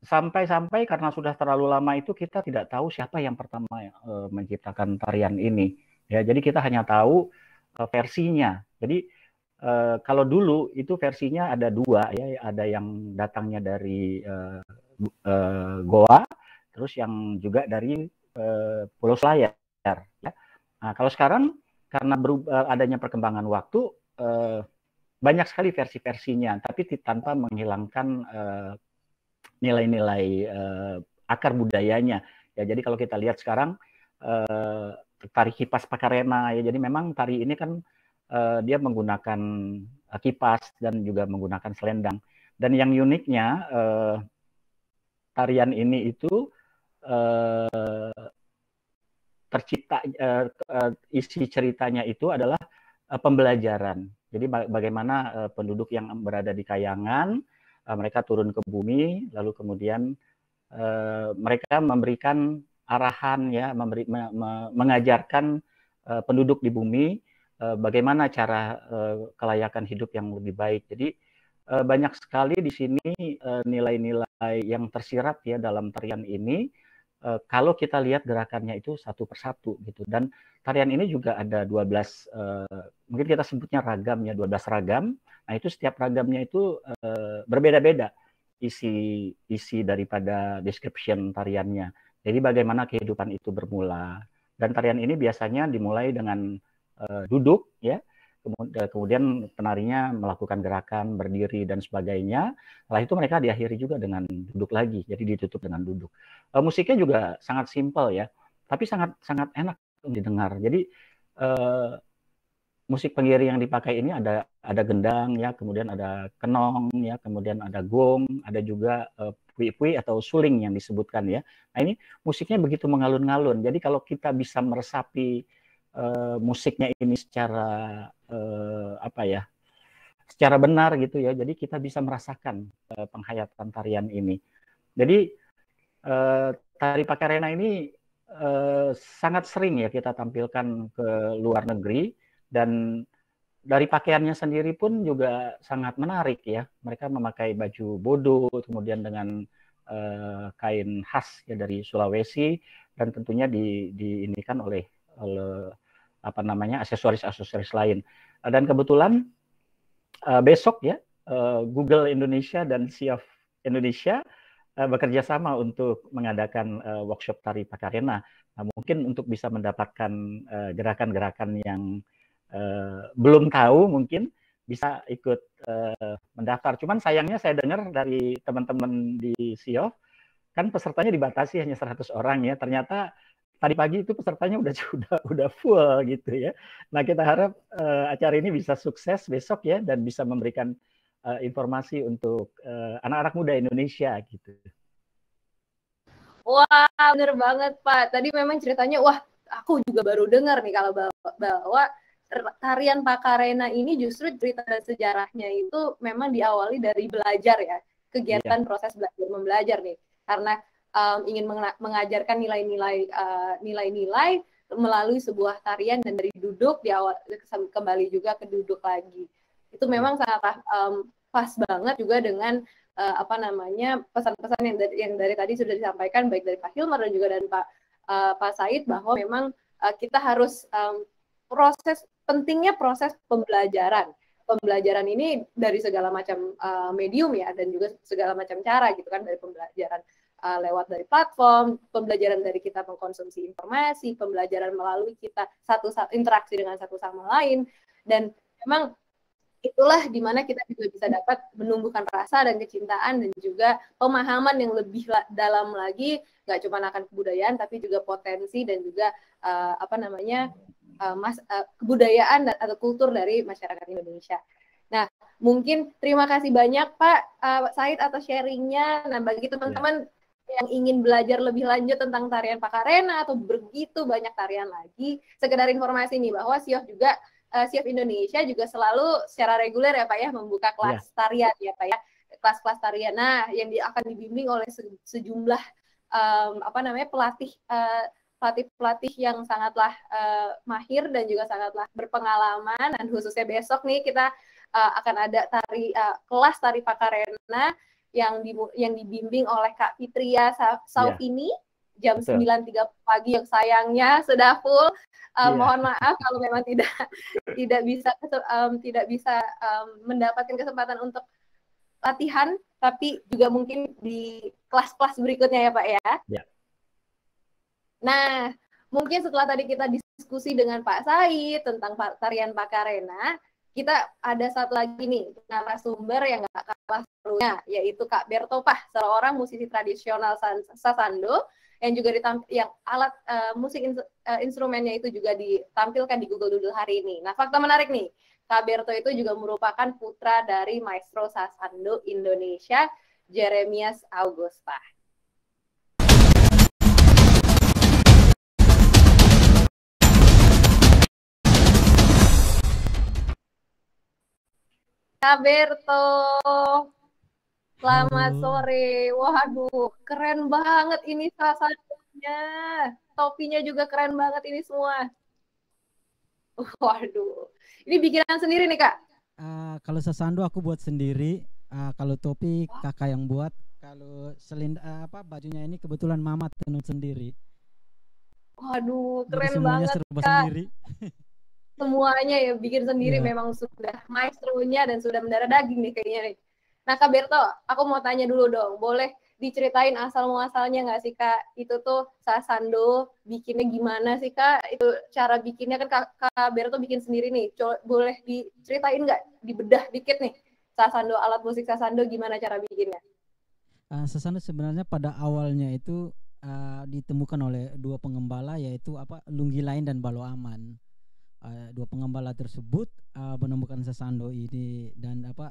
sampai-sampai karena sudah terlalu lama itu kita tidak tahu siapa yang pertama menciptakan tarian ini. Ya, jadi kita hanya tahu versinya. Jadi kalau dulu itu versinya ada dua ya, ada yang datangnya dari uh, Goa, terus yang juga dari uh, Pulau Selayar. Ya. Nah, kalau sekarang karena berubah, adanya perkembangan waktu uh, banyak sekali versi-versinya, tapi tanpa menghilangkan nilai-nilai uh, akar budayanya. Ya, jadi kalau kita lihat sekarang uh, tari kipas pakarena ya, jadi memang tari ini kan uh, dia menggunakan kipas dan juga menggunakan selendang. Dan yang uniknya uh, tarian ini itu uh, tercipta uh, isi ceritanya itu adalah uh, pembelajaran. Jadi bagaimana uh, penduduk yang berada di kayangan uh, mereka turun ke bumi, lalu kemudian uh, mereka memberikan arahan ya, memberi, me, me, mengajarkan uh, penduduk di bumi Eh, bagaimana cara eh, kelayakan hidup yang lebih baik. Jadi eh, banyak sekali di sini nilai-nilai yang tersirat ya dalam tarian ini. Kalau kita lihat gerakannya itu satu persatu gitu dan tarian ini juga ada 12 mungkin kita sebutnya ragam ya 12 ragam. Nah itu setiap ragamnya itu berbeda-beda isi isi daripada description tariannya. Jadi bagaimana kehidupan itu bermula. Dan tarian ini biasanya dimulai dengan duduk ya kemudian, penarinya melakukan gerakan berdiri dan sebagainya. Setelah itu mereka diakhiri juga dengan duduk lagi, jadi ditutup dengan duduk. Uh, musiknya juga sangat simpel ya, tapi sangat sangat enak didengar. Jadi uh, musik pengiring yang dipakai ini ada ada gendang ya, kemudian ada kenong ya, kemudian ada gong, ada juga uh, pui-pui atau suling yang disebutkan ya. Nah ini musiknya begitu mengalun-ngalun. Jadi kalau kita bisa meresapi uh, musiknya ini secara uh, apa ya, secara benar gitu ya. Jadi kita bisa merasakan uh, penghayatan tarian ini. Jadi uh, tari Pakarena ini uh, sangat sering ya kita tampilkan ke luar negeri dan dari pakaiannya sendiri pun juga sangat menarik ya. Mereka memakai baju bodo, kemudian dengan uh, kain khas ya dari Sulawesi dan tentunya di, diinikan oleh, oleh apa namanya aksesoris-aksesoris lain. Dan kebetulan uh, besok ya uh, Google Indonesia dan Siaf Indonesia bekerja sama untuk mengadakan workshop tari Pakarena. Nah, mungkin untuk bisa mendapatkan gerakan-gerakan yang belum tahu mungkin bisa ikut mendaftar. Cuman sayangnya saya dengar dari teman-teman di SIOF kan pesertanya dibatasi hanya 100 orang ya. Ternyata tadi pagi itu pesertanya udah sudah udah full gitu ya. Nah, kita harap uh, acara ini bisa sukses besok ya dan bisa memberikan uh, informasi untuk anak-anak uh, muda Indonesia gitu. Wah, bener banget Pak. Tadi memang ceritanya, wah aku juga baru dengar nih kalau bahwa tarian Pakarena ini justru cerita dan sejarahnya itu memang diawali dari belajar ya kegiatan yeah. proses belajar membelajar nih karena um, ingin mengajarkan nilai-nilai uh, nilai-nilai melalui sebuah tarian dan dari duduk di awal kembali juga ke duduk lagi itu memang sangat um, pas banget juga dengan uh, apa namanya pesan-pesan yang dari, yang dari tadi sudah disampaikan baik dari Pak Hilmar dan juga dari Pak uh, Pak Said bahwa memang uh, kita harus um, proses pentingnya proses pembelajaran. Pembelajaran ini dari segala macam uh, medium ya dan juga segala macam cara gitu kan dari pembelajaran uh, lewat dari platform, pembelajaran dari kita mengkonsumsi informasi, pembelajaran melalui kita satu interaksi dengan satu sama lain dan memang itulah di mana kita juga bisa dapat menumbuhkan rasa dan kecintaan dan juga pemahaman yang lebih dalam lagi nggak cuma akan kebudayaan tapi juga potensi dan juga uh, apa namanya uh, mas, uh, kebudayaan dan, atau kultur dari masyarakat Indonesia. Nah, mungkin terima kasih banyak Pak uh, Said atas sharingnya. Nah, bagi teman-teman ya. Yang ingin belajar lebih lanjut tentang tarian Pakarena atau begitu banyak tarian lagi, sekedar informasi nih bahwa Siof juga uh, Siof Indonesia juga selalu secara reguler ya Pak ya membuka kelas ya. tarian ya Pak ya kelas-kelas tarian. Nah, yang di, akan dibimbing oleh se sejumlah um, apa namanya pelatih uh, pelatih-pelatih yang sangatlah uh, mahir dan juga sangatlah berpengalaman dan khususnya besok nih kita uh, akan ada tari uh, kelas tari Pakarena yang di, yang dibimbing oleh Kak Fitria Saufini yeah. jam sembilan tiga pagi yang sayangnya sudah full. Uh, yeah. Mohon maaf kalau memang tidak tidak bisa um, tidak bisa um, mendapatkan kesempatan untuk latihan, tapi juga mungkin di kelas-kelas berikutnya ya Pak ya. Yeah. Nah, mungkin setelah tadi kita diskusi dengan Pak Said tentang tarian Pakarena, kita ada satu lagi nih narasumber yang gak kalah serunya, yaitu Kak Bertopah, seorang musisi tradisional Sasando yang juga ditampil yang alat uh, musik in, uh, instrumennya itu juga ditampilkan di Google Doodle hari ini. Nah, fakta menarik nih, Kak Berto itu juga merupakan putra dari maestro Sasando Indonesia, Jeremias Augusta. Kaberto. Selamat Halo. sore. Waduh, keren banget ini salah satunya. Topinya juga keren banget ini semua. Waduh. Ini bikinan sendiri nih, Kak? Uh, kalau sesando aku buat sendiri. Uh, kalau topi kakak yang buat. Kalau selin uh, apa bajunya ini kebetulan mama tenun sendiri. Waduh, keren Jadi banget, serba Kak. sendiri. semuanya ya bikin sendiri yeah. memang sudah maestronya dan sudah mendarah daging nih kayaknya nih. Nah Kak Berto, aku mau tanya dulu dong, boleh diceritain asal muasalnya nggak sih Kak? Itu tuh sasando bikinnya gimana sih Kak? Itu cara bikinnya kan Kak, Kak Berto bikin sendiri nih. Co boleh diceritain nggak? Dibedah dikit nih. Sasando alat musik sasando gimana cara bikinnya? Uh, sasando sebenarnya pada awalnya itu uh, ditemukan oleh dua pengembala yaitu apa Lunggi Lain dan Balo Aman. Uh, dua pengembala tersebut uh, menemukan sasando ini dan apa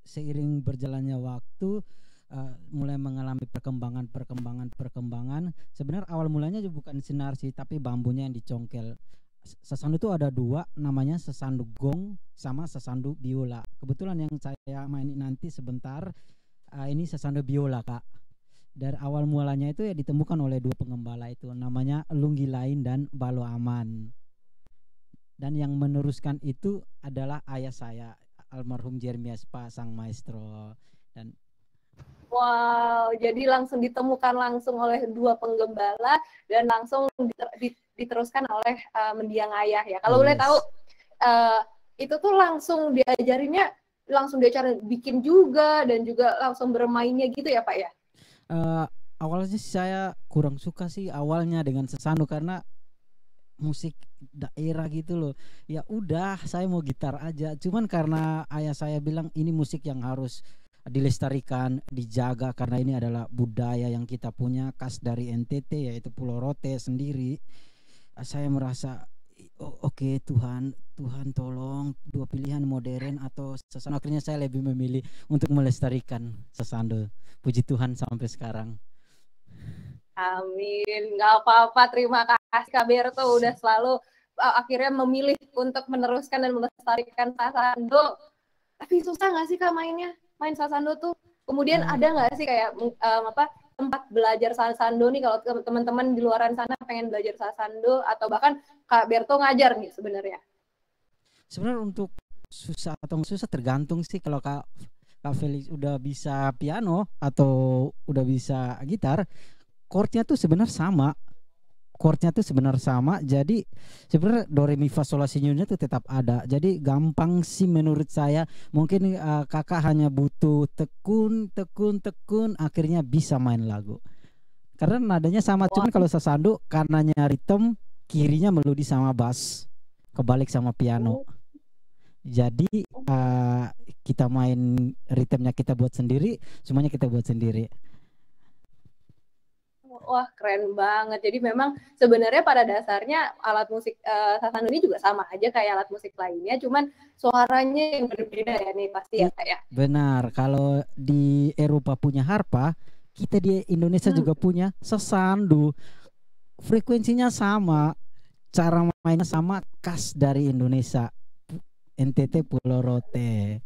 seiring berjalannya waktu uh, mulai mengalami perkembangan perkembangan perkembangan. Sebenarnya awal mulanya juga bukan sinar sih tapi bambunya yang dicongkel. Sesandu itu ada dua namanya sesandu gong sama sesandu biola. Kebetulan yang saya main nanti sebentar uh, ini sesandu biola kak. Dari awal mulanya itu ya ditemukan oleh dua pengembala itu namanya Lunggi Lain dan Balo Aman dan yang meneruskan itu adalah ayah saya almarhum Jeremias Pak sang maestro dan Wow, jadi langsung ditemukan langsung oleh dua penggembala dan langsung diteruskan oleh uh, mendiang ayah ya. Kalau yes. boleh tahu uh, itu tuh langsung diajarinnya langsung diajarin bikin juga dan juga langsung bermainnya gitu ya Pak ya? Uh, awalnya saya kurang suka sih awalnya dengan sesanu karena musik daerah gitu loh. Ya udah saya mau gitar aja. Cuman karena ayah saya bilang ini musik yang harus dilestarikan dijaga karena ini adalah budaya yang kita punya khas dari NTT yaitu Pulau Rote sendiri. Saya merasa oke okay, Tuhan Tuhan tolong dua pilihan modern atau sesando akhirnya saya lebih memilih untuk melestarikan sesando. Puji Tuhan sampai sekarang. Amin. Gak apa-apa. Terima kasih Kak Berto udah selalu uh, akhirnya memilih untuk meneruskan dan melestarikan sasando. Tapi susah nggak sih Kak mainnya? Main sasando tuh. Kemudian hmm. ada nggak sih kayak um, apa tempat belajar sasando nih kalau teman-teman di luaran sana pengen belajar sasando atau bahkan Kak Berto ngajar nih sebenarnya? Sebenarnya untuk susah atau susah tergantung sih kalau Kak Kak Felix udah bisa piano atau udah bisa gitar chordnya tuh sebenarnya sama chordnya tuh sebenarnya sama jadi sebenarnya do re mi fa sol la si tuh tetap ada. Jadi gampang sih menurut saya. Mungkin uh, kakak hanya butuh tekun tekun tekun akhirnya bisa main lagu. Karena nadanya sama cuman kalau sasandu kanannya ritme kirinya melodi sama bass kebalik sama piano. Jadi uh, kita main ritmenya kita buat sendiri semuanya kita buat sendiri wah keren banget. Jadi memang sebenarnya pada dasarnya alat musik uh, sasandu ini juga sama aja kayak alat musik lainnya, cuman suaranya yang berbeda ya nih pasti ya. Ya. Benar. Kalau di Eropa punya harpa, kita di Indonesia hmm. juga punya sesandu. Frekuensinya sama, cara mainnya sama, khas dari Indonesia. NTT Pulau Rote.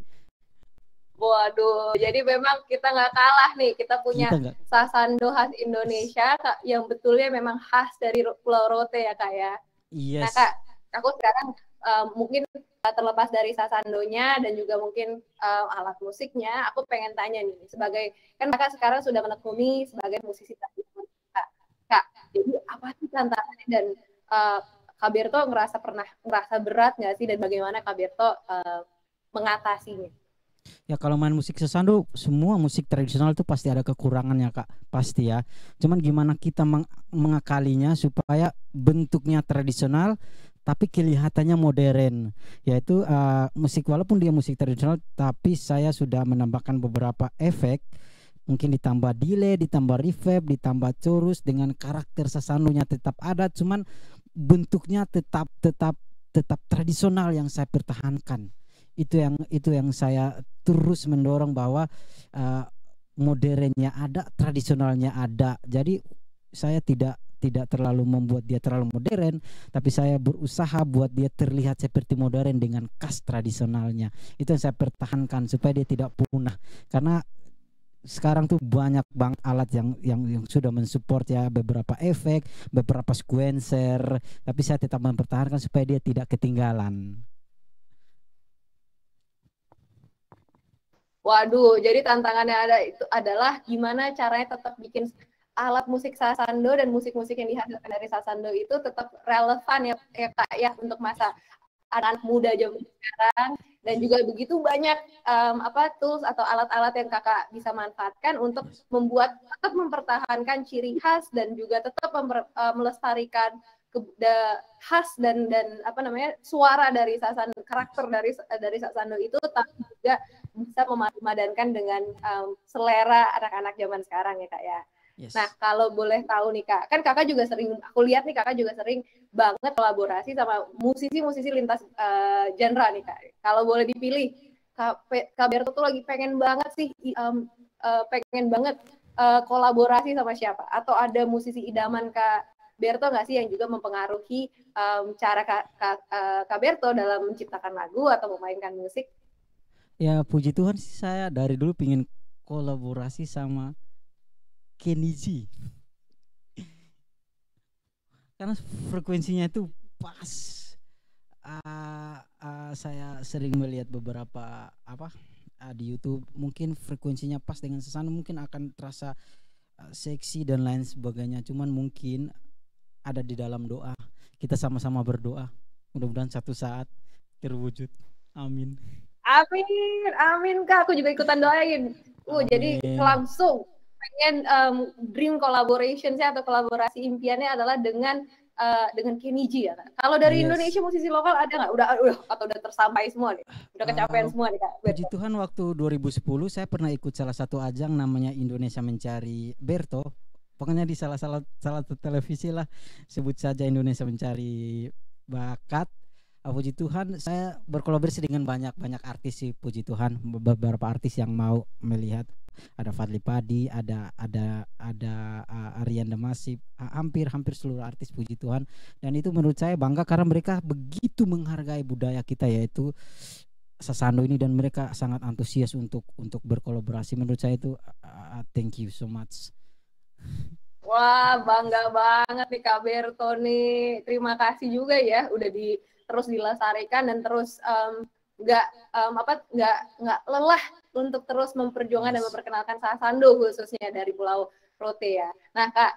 Waduh, jadi memang kita nggak kalah nih. Kita punya kita sasando khas Indonesia yang betulnya memang khas dari Pulau Rote ya kak ya. Yes. Nah kak, aku sekarang uh, mungkin terlepas dari sasandonya dan juga mungkin uh, alat musiknya, aku pengen tanya nih sebagai kan kakak sekarang sudah menekuni sebagai musisi kak. Kak, jadi apa sih tantangannya dan uh, Kak Berto ngerasa pernah ngerasa berat nggak sih dan bagaimana Kak Berto uh, mengatasinya? Ya kalau main musik sesando semua musik tradisional itu pasti ada kekurangannya kak. Pasti ya. Cuman gimana kita meng mengakalinya supaya bentuknya tradisional tapi kelihatannya modern. Yaitu uh, musik walaupun dia musik tradisional tapi saya sudah menambahkan beberapa efek. Mungkin ditambah delay ditambah reverb ditambah chorus dengan karakter sesandunya tetap ada cuman bentuknya tetap tetap tetap tradisional yang saya pertahankan itu yang itu yang saya terus mendorong bahwa uh, modernnya ada, tradisionalnya ada. Jadi saya tidak tidak terlalu membuat dia terlalu modern, tapi saya berusaha buat dia terlihat seperti modern dengan khas tradisionalnya. Itu yang saya pertahankan supaya dia tidak punah. Karena sekarang tuh banyak bang alat yang yang yang sudah mensupport ya beberapa efek, beberapa sequencer, tapi saya tetap mempertahankan supaya dia tidak ketinggalan. Waduh, jadi tantangannya ada itu adalah gimana caranya tetap bikin alat musik sasando dan musik-musik yang dihasilkan dari sasando itu tetap relevan ya, ya kak ya untuk masa anak muda zaman sekarang. Dan juga begitu banyak um, apa tools atau alat-alat yang kakak bisa manfaatkan untuk membuat tetap mempertahankan ciri khas dan juga tetap memper, uh, melestarikan ke, da, khas dan dan apa namanya suara dari Sasando karakter dari dari Sasando itu tapi juga bisa memadankan dengan um, selera anak-anak zaman sekarang ya kak ya. Yes. Nah kalau boleh tahu nih kak, kan kakak juga sering aku lihat nih kakak juga sering banget kolaborasi sama musisi-musisi lintas uh, genre nih kak. Kalau boleh dipilih, kak, kak Berto tuh lagi pengen banget sih um, uh, pengen banget uh, kolaborasi sama siapa? Atau ada musisi idaman kak Berto nggak sih yang juga mempengaruhi um, cara Kak, Kak, uh, Kak Berto dalam menciptakan lagu atau memainkan musik? Ya puji Tuhan sih saya dari dulu pingin kolaborasi sama Kenny G. Karena frekuensinya itu pas. Uh, uh, saya sering melihat beberapa apa uh, di YouTube mungkin frekuensinya pas dengan sesana mungkin akan terasa uh, seksi dan lain sebagainya. Cuman mungkin ada di dalam doa. Kita sama-sama berdoa. Mudah-mudahan satu saat terwujud. Amin. Amin, amin kak. Aku juga ikutan doain. Uh, jadi langsung pengen um, dream collaboration saya atau kolaborasi impiannya adalah dengan uh, dengan Kenny G ya kak. Kalau dari yes. Indonesia musisi lokal ada nggak? Udah, udah atau udah tersampai semua nih? Udah kecapean uh, semua nih kak? Puji Tuhan waktu 2010 saya pernah ikut salah satu ajang namanya Indonesia Mencari Berto pokoknya di salah salah salah televisi lah sebut saja Indonesia mencari bakat uh, puji Tuhan saya berkolaborasi dengan banyak banyak artis sih puji Tuhan. Beberapa artis yang mau melihat. Ada Fadli Padi ada ada ada uh, Aryan Demasif uh, hampir hampir seluruh artis puji Tuhan. Dan itu menurut saya bangga karena mereka begitu menghargai budaya kita yaitu Sasando ini. Dan mereka sangat antusias untuk untuk berkolaborasi. Menurut saya itu uh, thank you so much. Wah, bangga banget nih Kak Berto nih. Terima kasih juga ya udah di terus dilestarikan dan terus nggak um, um, apa nggak nggak lelah untuk terus memperjuangkan dan memperkenalkan Sasando khususnya dari Pulau Rote ya. Nah Kak,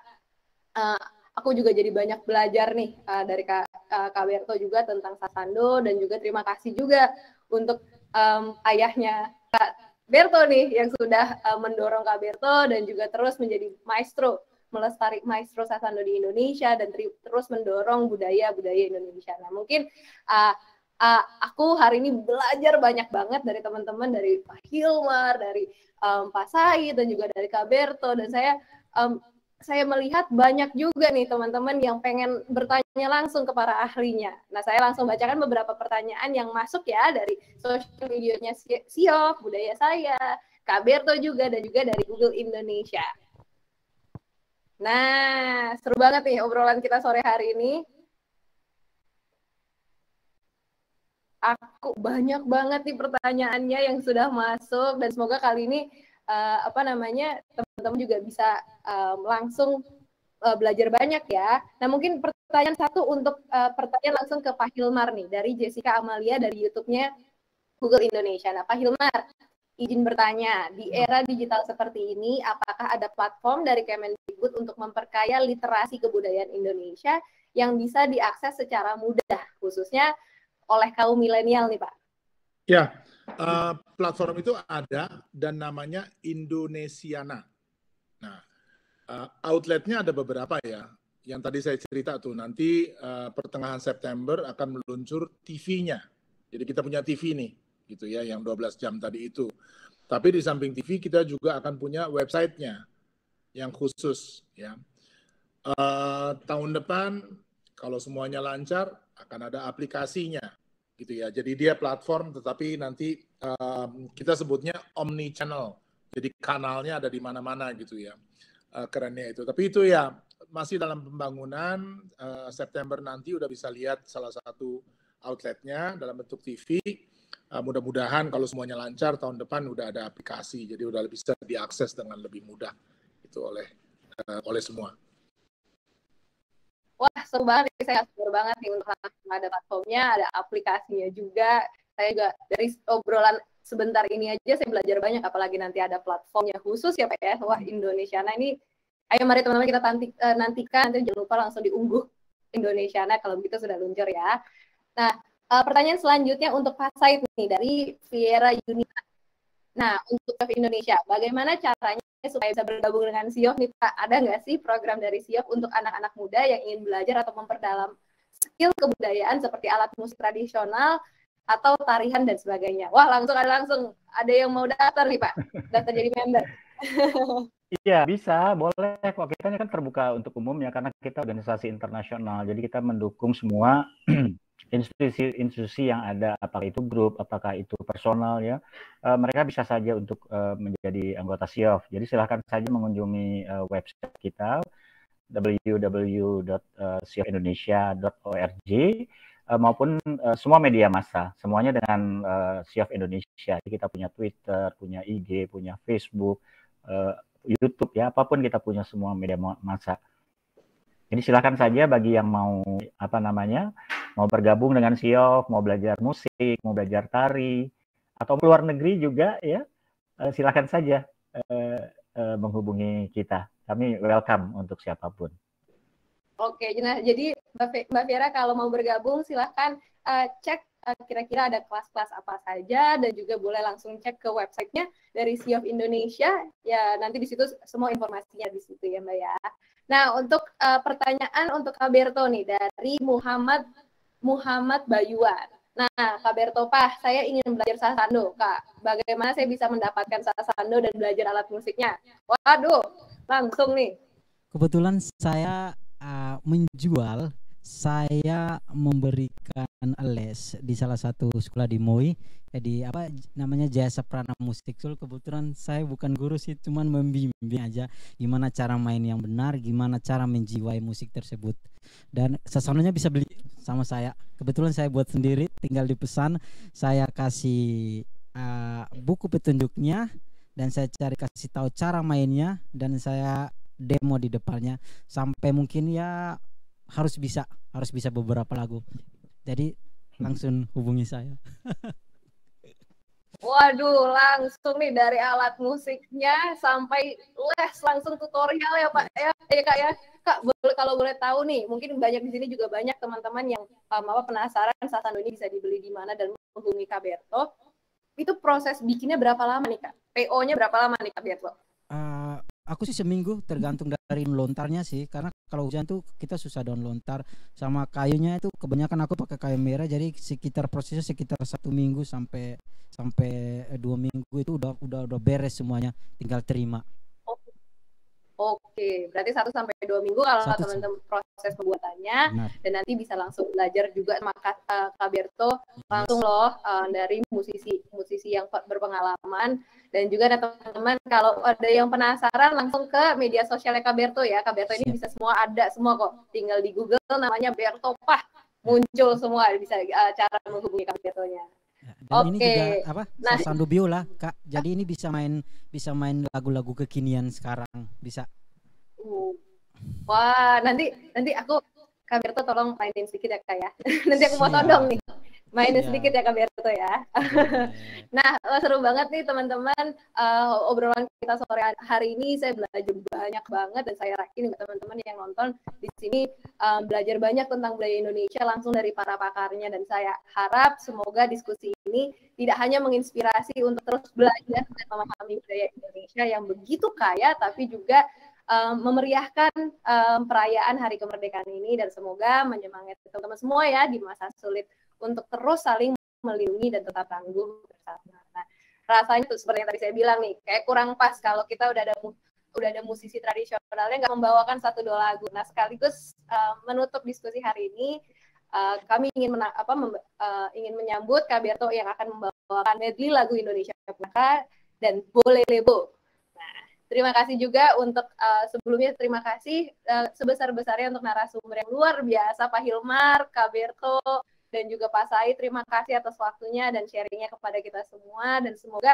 uh, aku juga jadi banyak belajar nih uh, dari Kak, uh, Kak Berto juga tentang Sasando dan juga terima kasih juga untuk um, ayahnya Kak Berto nih yang sudah uh, mendorong Kak Berto dan juga terus menjadi maestro melestari maestro sasando di Indonesia dan terus mendorong budaya-budaya Indonesia. Nah, mungkin uh, uh, aku hari ini belajar banyak banget dari teman-teman dari Pak Hilmar, dari um, Pak Said dan juga dari Kak Berto dan saya um, saya melihat banyak juga nih teman-teman yang pengen bertanya langsung ke para ahlinya. Nah, saya langsung bacakan beberapa pertanyaan yang masuk ya dari social medianya Siok, budaya saya, Kak Berto juga, dan juga dari Google Indonesia. Nah, seru banget nih obrolan kita sore hari ini. Aku banyak banget nih pertanyaannya yang sudah masuk dan semoga kali ini uh, apa namanya teman-teman juga bisa um, langsung uh, belajar banyak ya. Nah mungkin pertanyaan satu untuk uh, pertanyaan langsung ke Pak Hilmar nih dari Jessica Amalia dari YouTube-nya Google Indonesia. Nah Pak Hilmar, izin bertanya, di era digital seperti ini, apakah ada platform dari Kemendikbud untuk memperkaya literasi kebudayaan Indonesia yang bisa diakses secara mudah, khususnya oleh kaum milenial nih Pak? Ya, uh, platform itu ada dan namanya Indonesiana. Nah, uh, outletnya ada beberapa ya. Yang tadi saya cerita tuh nanti uh, pertengahan September akan meluncur TV-nya. Jadi kita punya TV nih, gitu ya, yang 12 jam tadi itu. Tapi di samping TV kita juga akan punya websitenya yang khusus ya. Uh, tahun depan kalau semuanya lancar akan ada aplikasinya gitu ya. Jadi dia platform tetapi nanti um, kita sebutnya omni channel. Jadi kanalnya ada di mana-mana gitu ya. Uh, kerennya itu. Tapi itu ya masih dalam pembangunan. Uh, September nanti udah bisa lihat salah satu outletnya dalam bentuk TV. Uh, mudah-mudahan kalau semuanya lancar tahun depan udah ada aplikasi. Jadi udah bisa diakses dengan lebih mudah itu oleh uh, oleh semua. Wah, seru banget. Saya seru banget nih untuk ada platformnya, ada aplikasinya juga. Saya juga dari obrolan sebentar ini aja saya belajar banyak, apalagi nanti ada platformnya khusus ya Pak ya. Wah, Indonesia. Nah ini, ayo mari teman-teman kita tanti, uh, nantikan, nanti jangan lupa langsung diunggah Indonesia. Nah kalau begitu sudah luncur ya. Nah, uh, pertanyaan selanjutnya untuk Pak Said nih dari Viera Yunita. Nah, untuk Chef Indonesia, bagaimana caranya supaya bisa bergabung dengan SIOF nih Pak? Ada nggak sih program dari SIOF untuk anak-anak muda yang ingin belajar atau memperdalam skill kebudayaan seperti alat musik tradisional atau tarian dan sebagainya. Wah, langsung ada langsung ada yang mau daftar nih, Pak. Daftar jadi member. Iya, bisa, boleh kok. Kita kan terbuka untuk umum ya karena kita organisasi internasional. Jadi kita mendukung semua institusi-institusi yang ada, apakah itu grup, apakah itu personal ya. Uh, mereka bisa saja untuk uh, menjadi anggota SIOF. Jadi silahkan saja mengunjungi uh, website kita www.siofindonesia.org uh, maupun uh, semua media massa, semuanya dengan uh, Indonesia. Jadi kita punya Twitter, punya IG, punya Facebook, uh, YouTube ya, apa pun kita punya semua media massa. Jadi silakan saja bagi yang mau apa namanya, mau bergabung dengan Siop, mau belajar musik, mau belajar tari, atau luar negeri juga ya, uh, silakan saja uh, uh, menghubungi kita. Kami welcome untuk siapa pun. Oke, nah jadi Mbak Vera kalau mau bergabung silahkan uh, cek kira-kira ada kelas-kelas apa saja dan juga boleh langsung cek ke websitenya dari Sea of Indonesia ya nanti di situ semua informasinya di situ ya Mbak ya. Nah untuk uh, pertanyaan untuk Kak Berto nih dari Muhammad Muhammad Bayuan. Nah, Kak Berto, Pak, saya ingin belajar sasando, Kak. Bagaimana saya bisa mendapatkan sasando dan belajar alat musiknya? Waduh, langsung nih. Kebetulan saya uh, menjual saya memberikan les di salah satu sekolah di Moi eh, di apa namanya Jasa Prana Musik. Sul kebetulan saya bukan guru sih cuman membimbing aja gimana cara main yang benar gimana cara menjiwai musik tersebut. Dan sesananya bisa beli sama saya. Kebetulan saya buat sendiri tinggal dipesan. Saya kasih uh, buku petunjuknya dan saya cari kasih tahu cara mainnya dan saya demo di depannya. Sampai mungkin ya harus bisa harus bisa beberapa lagu jadi langsung hubungi saya Waduh, langsung nih dari alat musiknya sampai les langsung tutorial ya Pak ya, ya Kak ya. Kak, boleh kalau boleh tahu nih, mungkin banyak di sini juga banyak teman-teman yang um, apa penasaran sasando ini bisa dibeli di mana dan menghubungi Kak Berto. Itu proses bikinnya berapa lama nih Kak? PO-nya berapa lama nih Kak Berto? Uh, aku sih seminggu tergantung dari lontarnya sih karena kalau hujan tuh kita susah daun lontar sama kayunya itu kebanyakan aku pakai kayu merah jadi sekitar prosesnya sekitar satu minggu sampai sampai eh, dua minggu itu udah udah udah beres semuanya tinggal terima Oke, berarti satu sampai dua minggu kalau teman-teman proses pembuatannya Benar. dan nanti bisa langsung belajar juga sama Kak, uh, Kak Berto langsung loh uh, dari musisi musisi yang berpengalaman dan juga ada teman-teman kalau ada yang penasaran langsung ke media sosialnya Kak Berto ya. Kak Berto ini bisa semua ada semua kok. Tinggal di Google namanya Berto Pah muncul semua bisa uh, cara menghubungi Kak Bertonya. Ya, dan Oke. ini juga apa? Nah, Sasando Biola, Kak. Jadi ini bisa main bisa main lagu-lagu kekinian sekarang, bisa. Uh. Wah, nanti nanti aku Kak Berto tolong mainin sedikit ya Kak ya. nanti aku mau todong nih mainin yeah. sedikit ya Kak Berto ya. nah, oh, seru banget nih teman-teman uh, obrolan kita sore hari ini saya belajar banyak banget dan saya yakin teman-teman yang nonton di sini um, belajar banyak tentang budaya Indonesia langsung dari para pakarnya dan saya harap semoga diskusi ini tidak hanya menginspirasi untuk terus belajar dan memahami budaya Indonesia yang begitu kaya tapi juga um, memeriahkan um, perayaan Hari Kemerdekaan ini dan semoga menyemangati teman-teman semua ya di masa sulit untuk terus saling melindungi dan tetap tangguh bersama. Nah, rasanya tuh seperti yang tadi saya bilang nih, kayak kurang pas kalau kita udah ada udah ada musisi tradisionalnya nggak membawakan satu dua lagu. Nah, sekaligus uh, menutup diskusi hari ini, uh, kami ingin mena apa uh, ingin menyambut Kak Berto yang akan membawakan medley lagu Indonesia Pusaka dan Boleh Lebo. Nah, terima kasih juga untuk uh, sebelumnya terima kasih uh, sebesar-besarnya untuk narasumber yang luar biasa Pak Hilmar, Kak Berto, dan juga Pak Said terima kasih atas waktunya dan sharingnya kepada kita semua. Dan semoga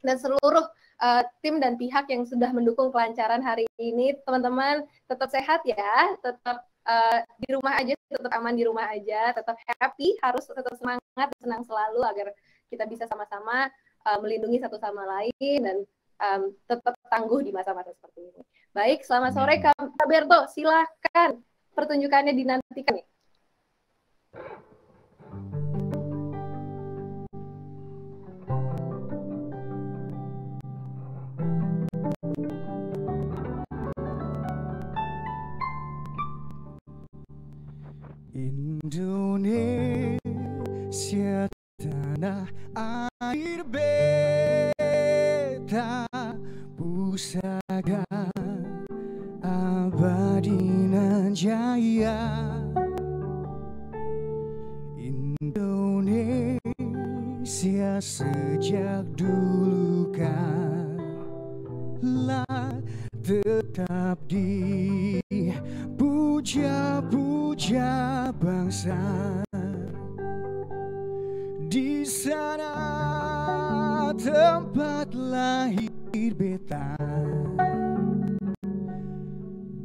dan seluruh uh, tim dan pihak yang sudah mendukung kelancaran hari ini teman-teman tetap sehat ya. Tetap uh, di rumah aja tetap aman di rumah aja. Tetap happy harus tetap semangat senang selalu agar kita bisa sama-sama uh, melindungi satu sama lain dan um, tetap tangguh di masa-masa seperti ini. Baik selamat sore Kak Berto silahkan pertunjukannya dinantikan. nih Indonesia tanah air beta pusaka abadi nan jaya Indonesia sejak dulu kan Allah tetap di puja-puja bangsa di sana tempat lahir beta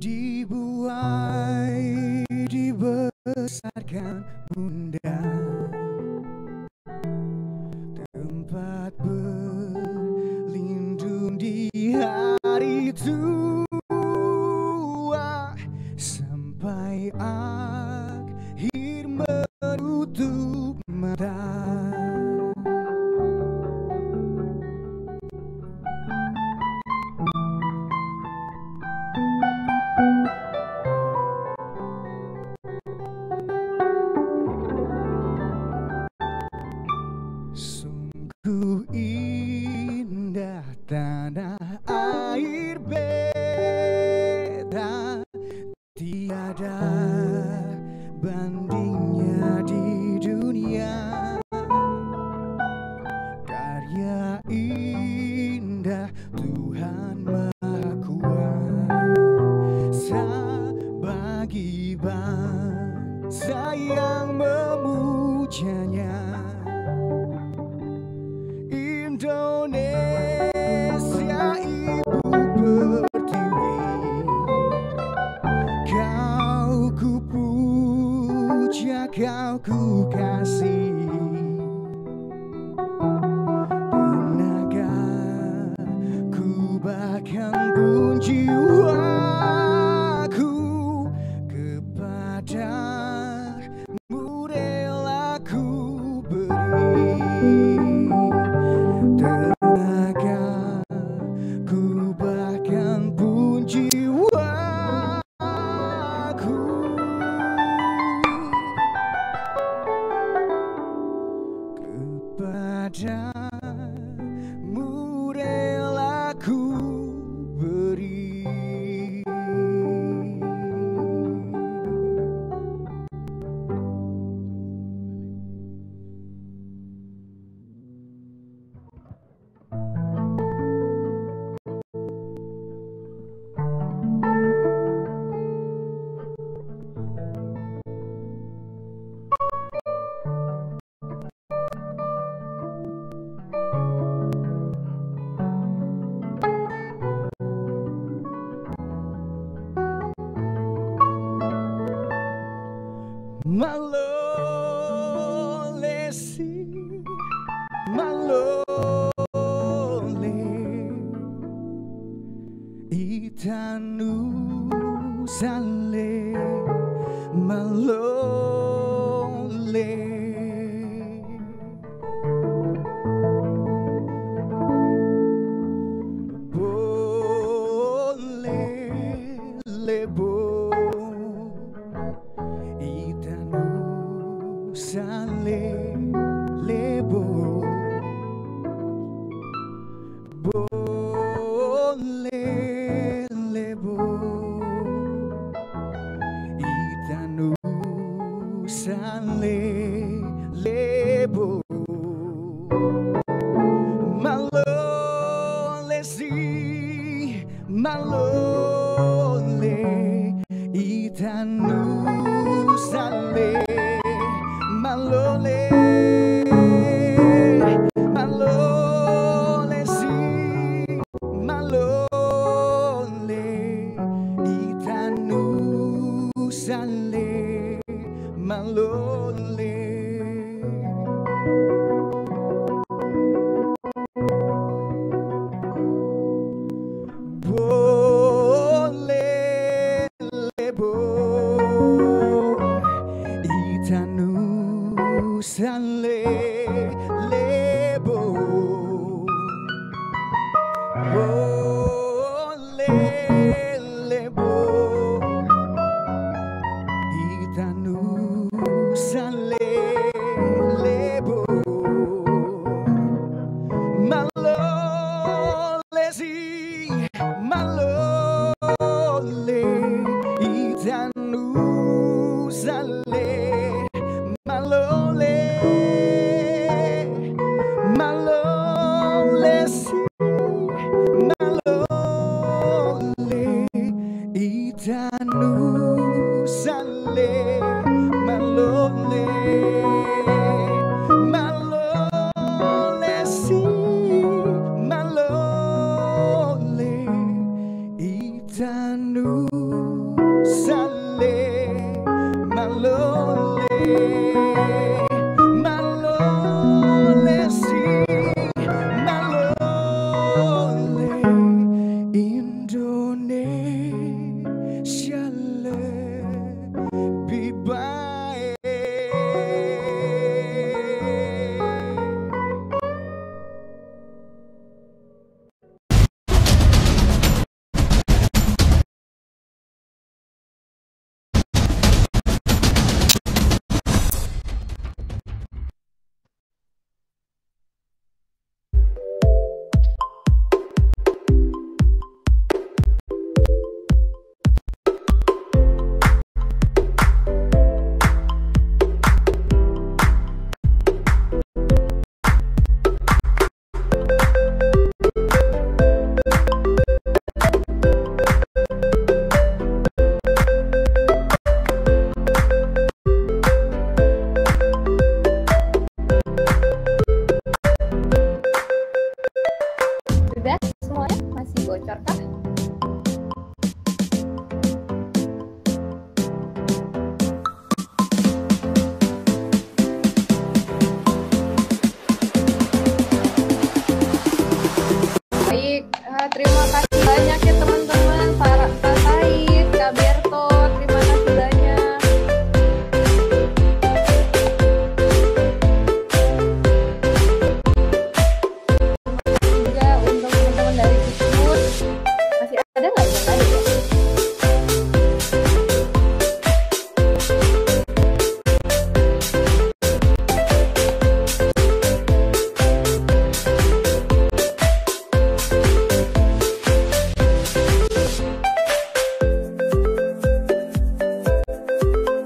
dibuai dibesarkan bunda. tua sampai akhir menutup. tanah air bebas